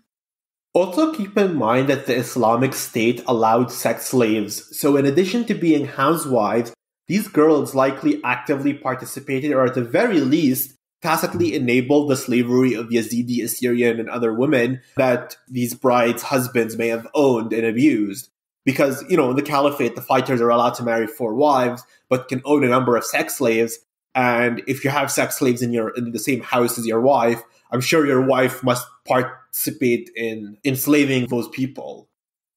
Speaker 4: Also, keep in mind that the Islamic State allowed sex slaves, so in addition to being housewives, these girls likely actively participated, or at the very least, tacitly enabled the slavery of Yazidi, Assyrian, and other women that these brides' husbands may have owned and abused. Because, you know, in the caliphate, the fighters are allowed to marry four wives, but can own a number of sex slaves. And if you have sex slaves in your in the same house as your wife, I'm sure your wife must participate in enslaving those people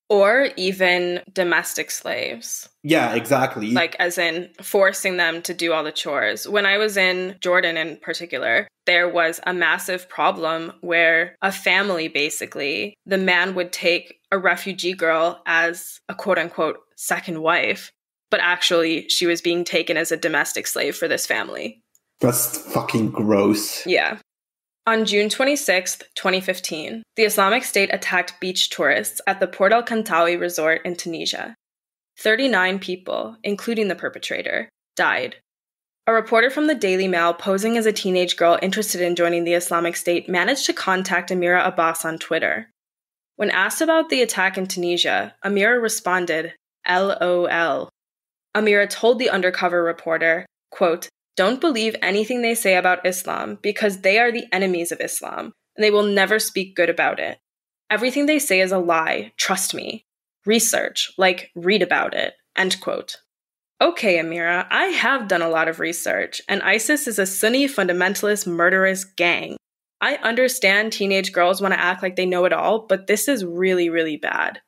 Speaker 3: or even domestic slaves.
Speaker 4: Yeah, exactly.
Speaker 3: Like, as in forcing them to do all the chores. When I was in Jordan in particular, there was a massive problem where a family basically, the man would take a refugee girl as a quote unquote second wife. but actually she was being taken as a domestic slave for this family.
Speaker 4: That's fucking gross.
Speaker 3: Yeah. On June 26, 2015, the Islamic State attacked beach tourists at the Port El Kantaoui resort in Tunisia. 39 people, including the perpetrator, died. A reporter from the Daily Mail posing as a teenage girl interested in joining the Islamic State managed to contact Amira Abase on Twitter. When asked about the attack in Tunisia, Amira responded, LOL. Amira told the undercover reporter, quote, Don't believe anything they say about Islam because they are the enemies of Islam and they will never speak good about it. Everything they say is a lie, trust me. Research, like read about it. End quote. Okay, Amira, I have done a lot of research, and ISIS is a Sunni fundamentalist murderous gang. I understand teenage girls want to act like they know it all, but this is really, really bad.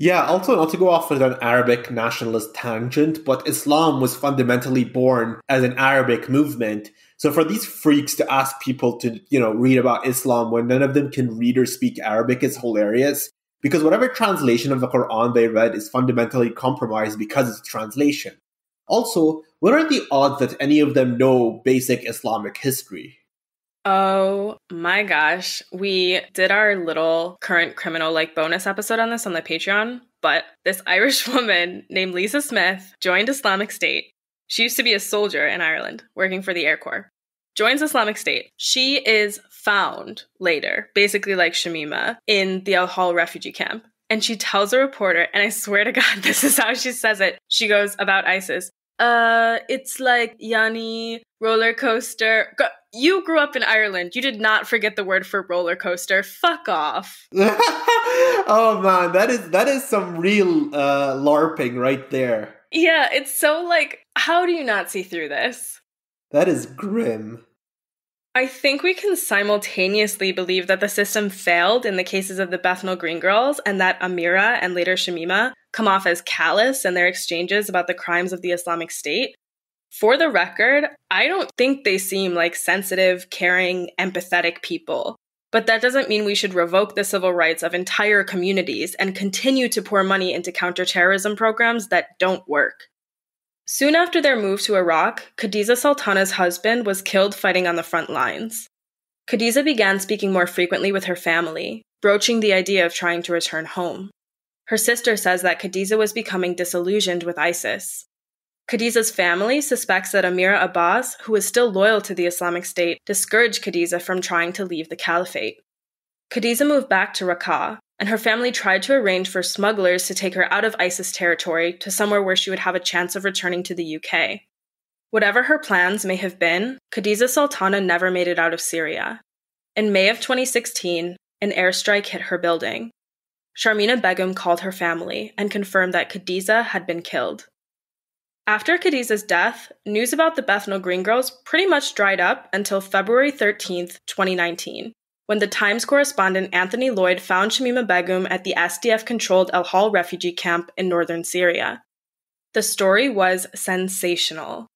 Speaker 4: Yeah, also not to go off with an Arabic nationalist tangent, but Islam was fundamentally born as an Arabic movement. So for these freaks to ask people to, you know, read about Islam when none of them can read or speak Arabic is hilarious. Because whatever translation of the Quran they read is fundamentally compromised because it's a translation. Also, what are the odds that any of them know basic Islamic history?
Speaker 3: Oh my gosh. We did our little current criminal like bonus episode on this on the Patreon, but this *laughs* Irish woman named Lisa Smith joined Islamic State. She used to be a soldier in Ireland, working for the Air Corps. Joins Islamic State. She is found later, basically like Shamima, in the Al Hol refugee camp. And she tells a reporter, and I swear to God, *laughs* this is how she says it. She goes about ISIS. Uh, it's like Yanni roller coaster. You grew up in Ireland. You did not forget the word for roller coaster. Fuck off. *laughs*
Speaker 4: oh man, that is that is some real uh, larping right there.
Speaker 3: Yeah, it's so like, how do you not see through this?
Speaker 4: That is grim.
Speaker 3: I think we can simultaneously believe that the system failed in the cases of the Bethnal Green girls and that Amira and later Shamima come off as callous in their exchanges about the crimes of the Islamic State. For the record, I don't think they seem like sensitive, caring, empathetic people. But that doesn't mean we should revoke the civil rights of entire communities and continue to pour money into counterterrorism programs that don't work. Soon after their move to Iraq, Kadiza Sultana's husband was killed fighting on the front lines. Kadiza began speaking more frequently with her family, broaching the idea of trying to return home. Her sister says that Kadiza was becoming disillusioned with ISIS. Kadiza's family suspects that Amira Abase, who is still loyal to the Islamic State, discouraged Kadiza from trying to leave the caliphate. Kadiza moved back to Raqqa, and her family tried to arrange for smugglers to take her out of ISIS territory to somewhere where she would have a chance of returning to the UK. Whatever her plans may have been, Kadiza Sultana never made it out of Syria. In May of 2016, an airstrike hit her building. Sharmeena Begum called her family and confirmed that Kadiza had been killed. After Kadiza's death, news about the Bethnal Green Girls pretty much dried up until February 13, 2019, when the Times correspondent Anthony Lloyd found Shamima Begum at the SDF controlled Al Hol refugee camp in northern Syria. The story was sensational.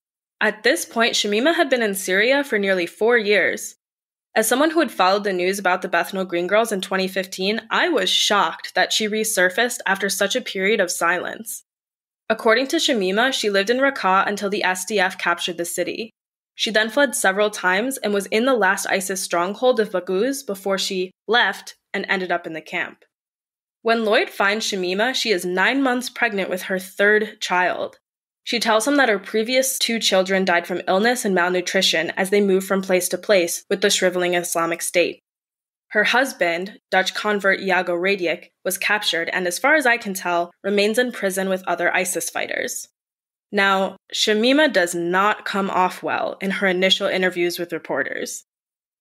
Speaker 3: At this point, Shamima had been in Syria for nearly four years. As someone who had followed the news about the Bethnal Green Girls in 2015, I was shocked that she resurfaced after such a period of silence. According to Shamima, she lived in Raqqa until the SDF captured the city. She then fled several times and was in the last ISIS stronghold of Baghouz before she left and ended up in the camp. When Lloyd finds Shamima, she is nine months pregnant with her third child. She tells him that her previous two children died from illness and malnutrition as they moved from place to place with the shriveling Islamic State. Her husband, Dutch convert Yago Riedijk, was captured and, as far as I can tell, remains in prison with other ISIS fighters. Now, Shamima does not come off well in her initial interviews with reporters.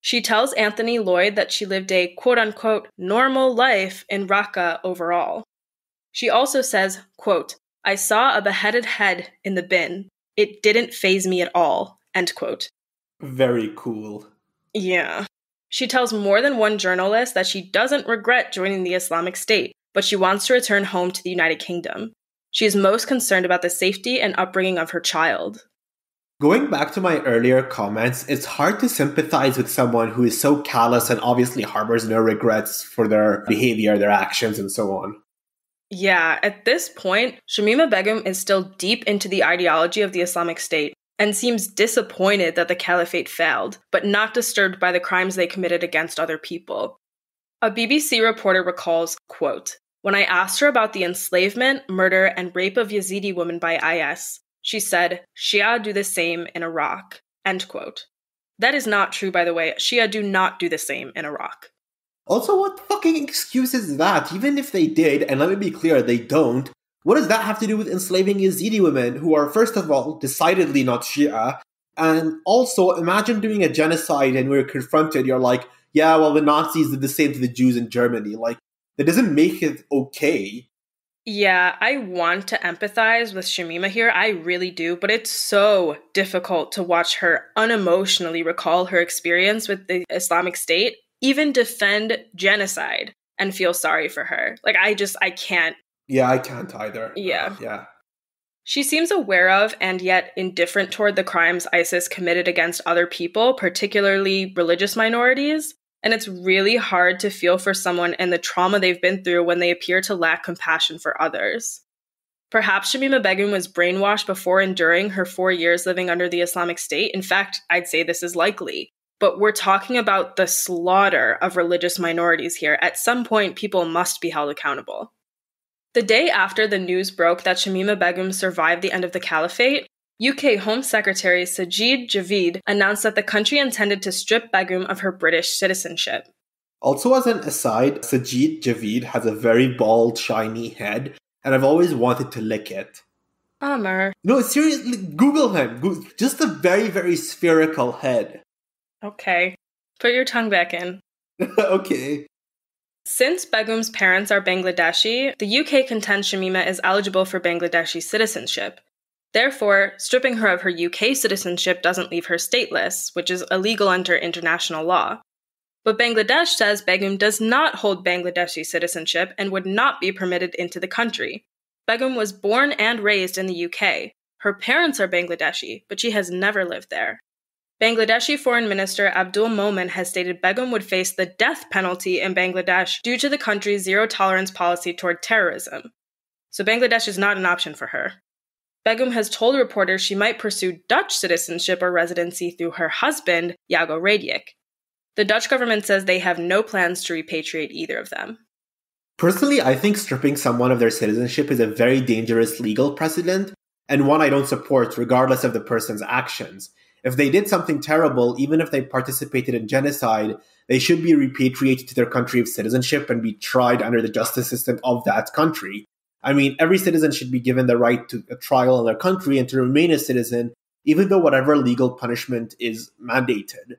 Speaker 3: She tells Anthony Lloyd that she lived a quote unquote normal life in Raqqa overall. She also says, quote, I saw a beheaded head in the bin. It didn't phase me at all, end quote.
Speaker 4: Very cool.
Speaker 3: Yeah. She tells more than one journalist that she doesn't regret joining the Islamic State, but she wants to return home to the United Kingdom. She is most concerned about the safety and upbringing of her child.
Speaker 4: Going back to my earlier comments, it's hard to sympathize with someone who is so callous and obviously harbors no regrets for their behavior, their actions, and so on.
Speaker 3: Yeah, at this point, Shamima Begum is still deep into the ideology of the Islamic State and seems disappointed that the caliphate failed, but not disturbed by the crimes they committed against other people. A BBC reporter recalls, quote, When I asked her about the enslavement, murder, and rape of Yazidi women by IS, she said, Shia do the same in Iraq. End quote. That is not true, by the way. Shia do not do the same in Iraq.
Speaker 4: Also, what fucking excuse is that? Even if they did, and let me be clear, they don't, what does that have to do with enslaving Yazidi women who are, first of all, decidedly not Shia? And also, imagine doing a genocide and we're confronted, you're like, yeah, well, the Nazis did the same to the Jews in Germany. Like, that doesn't make it okay.
Speaker 3: Yeah, I want to empathize with Shamima here. I really do, but it's so difficult to watch her unemotionally recall her experience with the Islamic State, even defend genocide and feel sorry for her. Like, I just, I can't
Speaker 4: yeah, I can't either.
Speaker 3: Yeah.
Speaker 4: Yeah.
Speaker 3: She seems aware of and yet indifferent toward the crimes ISIS committed against other people, particularly religious minorities. And it's really hard to feel for someone and the trauma they've been through when they appear to lack compassion for others. Perhaps Shamima Begum was brainwashed before and during her four years living under the Islamic State. In fact, I'd say this is likely. But we're talking about the slaughter of religious minorities here. At some point, people must be held accountable. The day after the news broke that Shamima Begum survived the end of the caliphate, UK Home Secretary Sajid Javid announced that the country intended to strip Begum of her British citizenship.
Speaker 4: Also, as an aside, Sajid Javid has a very bald, shiny head, and I've always wanted to lick it.
Speaker 3: Amr.
Speaker 4: No, seriously, Google him. Just a very, very spherical head.
Speaker 3: Okay. Put your tongue back in. *laughs*
Speaker 4: okay.
Speaker 3: Since Begum's parents are Bangladeshi, the UK contends Shamima is eligible for Bangladeshi citizenship. Therefore, stripping her of her UK citizenship doesn't leave her stateless, which is illegal under international law. But Bangladesh says Begum does not hold Bangladeshi citizenship and would not be permitted into the country. Begum was born and raised in the UK. Her parents are Bangladeshi, but she has never lived there. Bangladeshi Foreign Minister Abdul Momen has stated Begum would face the death penalty in Bangladesh due to the country's zero tolerance policy toward terrorism. So Bangladesh is not an option for her. Begum has told reporters she might pursue Dutch citizenship or residency through her husband, Yago Riedijk. The Dutch government says they have no plans to repatriate either of them.
Speaker 4: Personally, I think stripping someone of their citizenship is a very dangerous legal precedent, and one I don't support regardless of the person's actions. If they did something terrible, even if they participated in genocide, they should be repatriated to their country of citizenship and be tried under the justice system of that country. I mean, every citizen should be given the right to a trial in their country and to remain a citizen, even though whatever legal punishment is mandated.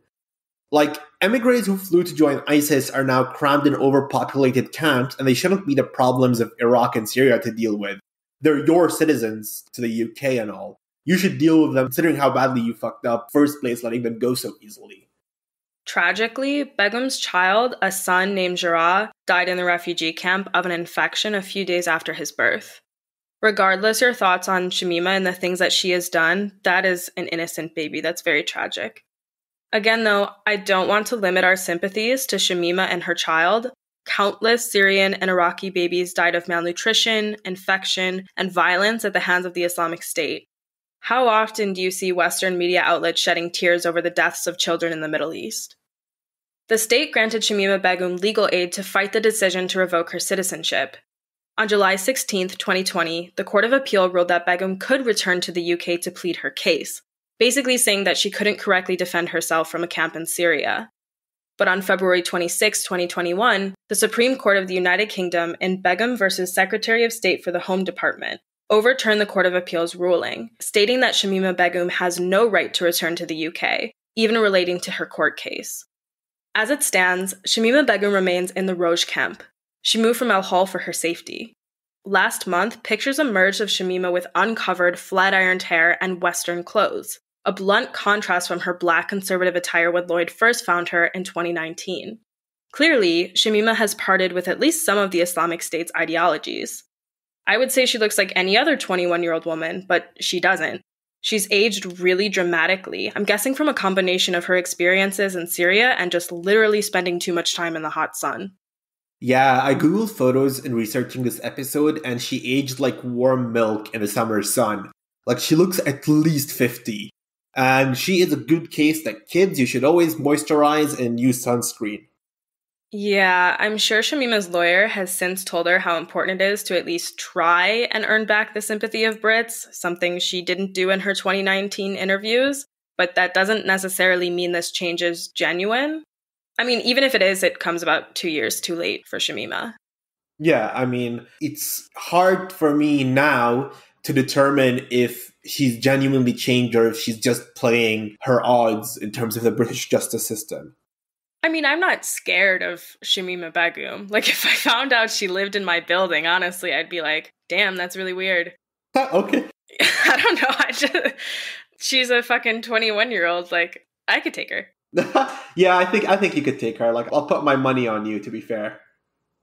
Speaker 4: Like, emigres who flew to join ISIS are now crammed in overpopulated camps, and they shouldn't be the problems of Iraq and Syria to deal with. They're your citizens to the UK and all you should deal with them considering how badly you fucked up first place letting them go so easily.
Speaker 3: Tragically, Begum's child, a son named Jarrah, died in the refugee camp of an infection a few days after his birth. Regardless your thoughts on Shamima and the things that she has done, that is an innocent baby. That's very tragic. Again, though, I don't want to limit our sympathies to Shamima and her child. Countless Syrian and Iraqi babies died of malnutrition, infection, and violence at the hands of the Islamic State. How often do you see Western media outlets shedding tears over the deaths of children in the Middle East? The state granted Shamima Begum legal aid to fight the decision to revoke her citizenship. On July 16, 2020, the Court of Appeal ruled that Begum could return to the UK to plead her case, basically saying that she couldn't correctly defend herself from a camp in Syria. But on February 26, 2021, the Supreme Court of the United Kingdom in Begum versus Secretary of State for the Home Department overturned the Court of Appeal's ruling, stating that Shamima Begum has no right to return to the UK, even relating to her court case. As it stands, Shamima Begum remains in the Roj camp. She moved from El Hol for her safety. Last month, pictures emerged of Shamima with uncovered, flat ironed hair and Western clothes, a blunt contrast from her black conservative attire when Lloyd first found her in 2019. Clearly, Shamima has parted with at least some of the Islamic State's ideologies. I would say she looks like any other 21 year old woman, but she doesn't. She's aged really dramatically. I'm guessing from a combination of her experiences in Syria and just literally spending too much time in the hot sun.
Speaker 4: Yeah, I googled photos in researching this episode, and she aged like warm milk in the summer sun. Like she looks at least 50. And she is a good case that kids, you should always moisturize and use sunscreen.
Speaker 3: Yeah, I'm sure Shamima's lawyer has since told her how important it is to at least try and earn back the sympathy of Brits, something she didn't do in her 2019 interviews. But that doesn't necessarily mean this change is genuine. I mean, even if it is, it comes about two years too late for Shamima.
Speaker 4: Yeah, I mean, it's hard for me now to determine if she's genuinely changed or if she's just playing her odds in terms of the British justice system.
Speaker 3: I mean, I'm not scared of Shamima Begum. *laughs* Like, if I found out she lived in my building, honestly, I'd be like, damn, that's really weird. *laughs* *laughs*
Speaker 4: okay.
Speaker 3: I don't know. I just, she's a fucking 21 year old. Like, I could take her.
Speaker 4: yeah, I think I think you could take her. Like, I'll put my money on you. To be fair.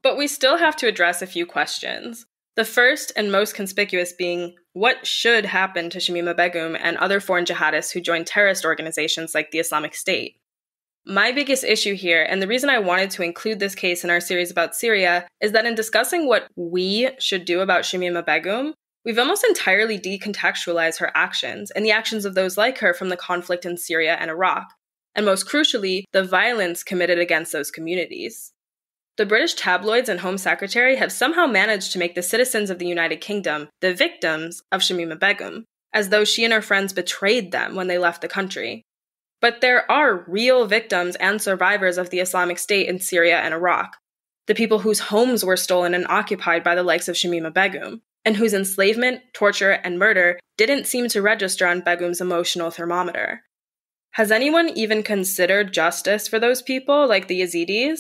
Speaker 3: But we still have to address a few questions. The first and most conspicuous being what should happen to Shamima Begum and other foreign jihadists who join terrorist organizations like the Islamic State. My biggest issue here, and the reason I wanted to include this case in our series about Syria, is that in discussing what we should do about Shamima Begum, we've almost entirely decontextualized her actions and the actions of those like her from the conflict in Syria and Iraq, and most crucially, the violence committed against those communities. The British tabloids and Home Secretary have somehow managed to make the citizens of the United Kingdom the victims of Shamima Begum, as though she and her friends betrayed them when they left the country. But there are real victims and survivors of the Islamic State in Syria and Iraq, the people whose homes were stolen and occupied by the likes of Shamima Begum, and whose enslavement, torture, and murder didn't seem to register on Begum's emotional thermometer. Has anyone even considered justice for those people, like the Yazidis?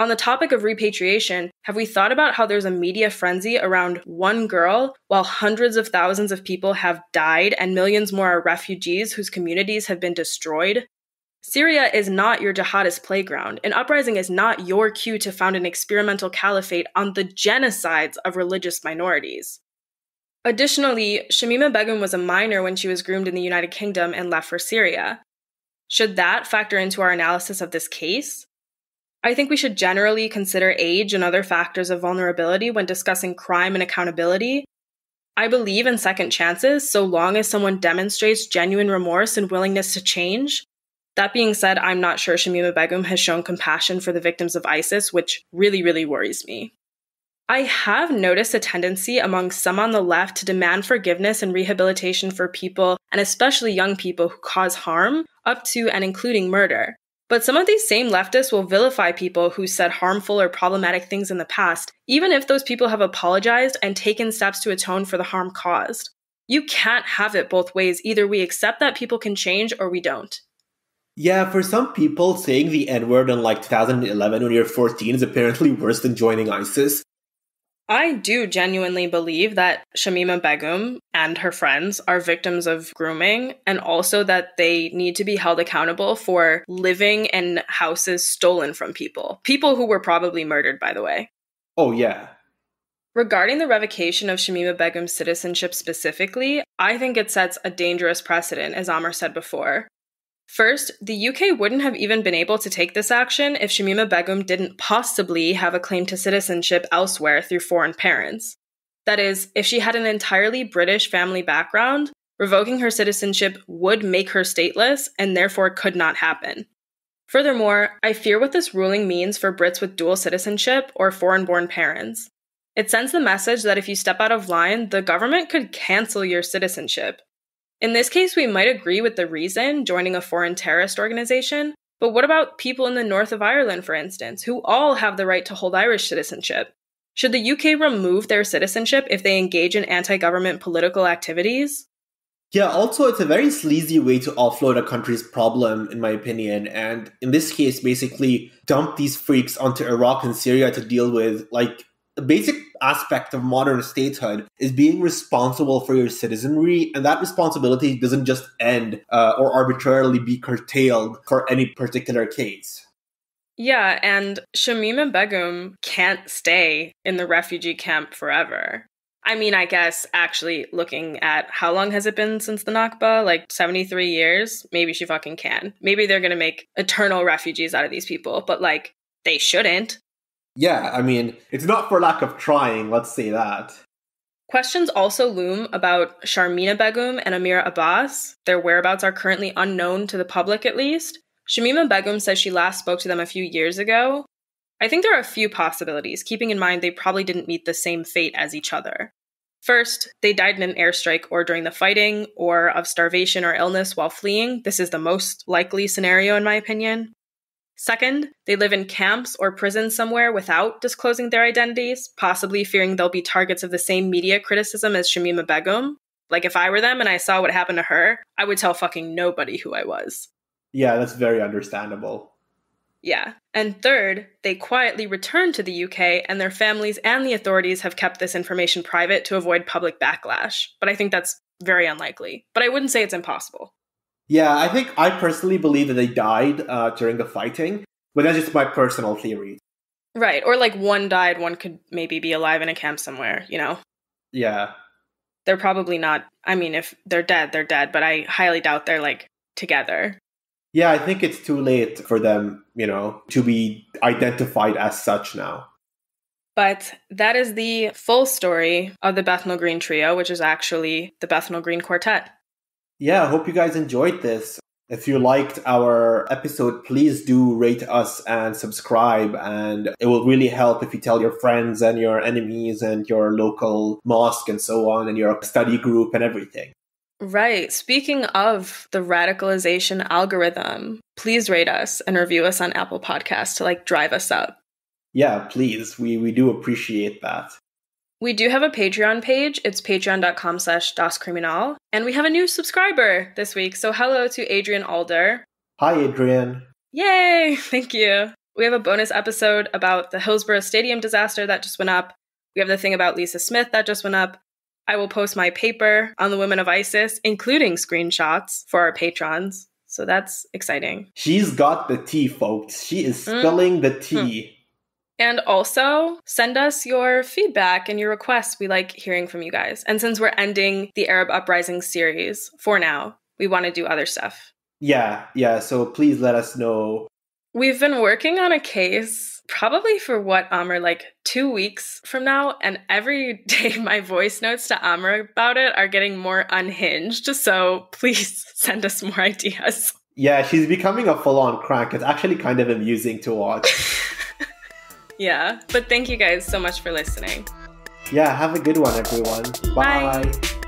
Speaker 3: On the topic of repatriation, have we thought about how there's a media frenzy around one girl while hundreds of thousands of people have died and millions more are refugees whose communities have been destroyed? Syria is not your jihadist playground. An uprising is not your cue to found an experimental caliphate on the genocides of religious minorities. Additionally, Shamima Begum was a minor when she was groomed in the United Kingdom and left for Syria. Should that factor into our analysis of this case? I think we should generally consider age and other factors of vulnerability when discussing crime and accountability. I believe in second chances so long as someone demonstrates genuine remorse and willingness to change. That being said, I'm not sure Shamima Begum has shown compassion for the victims of ISIS, which really, really worries me. I have noticed a tendency among some on the left to demand forgiveness and rehabilitation for people, and especially young people, who cause harm, up to and including murder. But some of these same leftists will vilify people who said harmful or problematic things in the past, even if those people have apologized and taken steps to atone for the harm caused. You can't have it both ways. Either we accept that people can change or we don't.
Speaker 4: Yeah, for some people, saying the N word in like 2011 when you're 14 is apparently worse than joining ISIS.
Speaker 3: I do genuinely believe that Shamima Begum and her friends are victims of grooming, and also that they need to be held accountable for living in houses stolen from people. People who were probably murdered, by the way.
Speaker 4: Oh, yeah.
Speaker 3: Regarding the revocation of Shamima Begum's citizenship specifically, I think it sets a dangerous precedent, as Amr said before. First, the UK wouldn't have even been able to take this action if Shamima Begum didn't possibly have a claim to citizenship elsewhere through foreign parents. That is, if she had an entirely British family background, revoking her citizenship would make her stateless and therefore could not happen. Furthermore, I fear what this ruling means for Brits with dual citizenship or foreign born parents. It sends the message that if you step out of line, the government could cancel your citizenship, in this case, we might agree with the reason, joining a foreign terrorist organization, but what about people in the north of Ireland, for instance, who all have the right to hold Irish citizenship? Should the UK remove their citizenship if they engage in anti government political activities?
Speaker 4: Yeah, also, it's a very sleazy way to offload a country's problem, in my opinion. And in this case, basically dump these freaks onto Iraq and Syria to deal with, like, the basic aspect of modern statehood is being responsible for your citizenry, and that responsibility doesn't just end uh, or arbitrarily be curtailed for any particular case.
Speaker 3: Yeah, and Shamima Begum can't stay in the refugee camp forever. I mean, I guess actually looking at how long has it been since the Nakba? Like 73 years? Maybe she fucking can. Maybe they're gonna make eternal refugees out of these people, but like, they shouldn't.
Speaker 4: Yeah, I mean, it's not for lack of trying, let's say that.
Speaker 3: Questions also loom about Sharmeena Begum and Amira Abase. Their whereabouts are currently unknown to the public, at least. Shamima Begum says she last spoke to them a few years ago. I think there are a few possibilities, keeping in mind they probably didn't meet the same fate as each other. First, they died in an airstrike or during the fighting, or of starvation or illness while fleeing. This is the most likely scenario, in my opinion. Second, they live in camps or prisons somewhere without disclosing their identities, possibly fearing they'll be targets of the same media criticism as Shamima Begum. Like, if I were them and I saw what happened to her, I would tell fucking nobody who I was.
Speaker 4: Yeah, that's very understandable.
Speaker 3: Yeah. And third, they quietly returned to the UK, and their families and the authorities have kept this information private to avoid public backlash. But I think that's very unlikely. But I wouldn't say it's impossible.
Speaker 4: Yeah, I think I personally believe that they died uh, during the fighting, but that's just my personal theory.
Speaker 3: Right. Or like one died, one could maybe be alive in a camp somewhere, you know?
Speaker 4: Yeah.
Speaker 3: They're probably not, I mean, if they're dead, they're dead, but I highly doubt they're like together.
Speaker 4: Yeah, I think it's too late for them, you know, to be identified as such now.
Speaker 3: But that is the full story of the Bethnal Green Trio, which is actually the Bethnal Green Quartet.
Speaker 4: Yeah, I hope you guys enjoyed this. If you liked our episode, please do rate us and subscribe. And it will really help if you tell your friends and your enemies and your local mosque and so on, and your study group and everything.
Speaker 3: Right. Speaking of the radicalization algorithm, please rate us and review us on Apple Podcasts to like drive us up.
Speaker 4: Yeah, please. We we do appreciate that.
Speaker 3: We do have a Patreon page. It's patreon.com slash dascriminal. And we have a new subscriber this week. So hello to Adrian Alder.
Speaker 4: Hi, Adrian.
Speaker 3: Yay! *laughs* Thank you. We have a bonus episode about the Hillsborough Stadium disaster that just went up. We have the thing about Lisa Smith that just went up. I will post my paper on the women of ISIS, including screenshots for our patrons. So that's exciting.
Speaker 4: She's got the tea, folks. She is spilling mm. the tea. Mm.
Speaker 3: And also send us your feedback and your requests. We like hearing from you guys. And since we're ending the Arab Uprising series for now, we want to do other stuff.
Speaker 4: Yeah, yeah. So please let us know.
Speaker 3: We've been working on a case probably for what, Amr, like two weeks from now. And every *laughs* day my voice notes to Amr about it are getting more unhinged. So please *laughs* send us more *laughs* ideas.
Speaker 4: Yeah, she's becoming a full on crank. It's actually kind of amusing to watch.
Speaker 3: Yeah. But thank you guys so much for listening.
Speaker 4: Yeah, have a good one, everyone. Bye. Bye.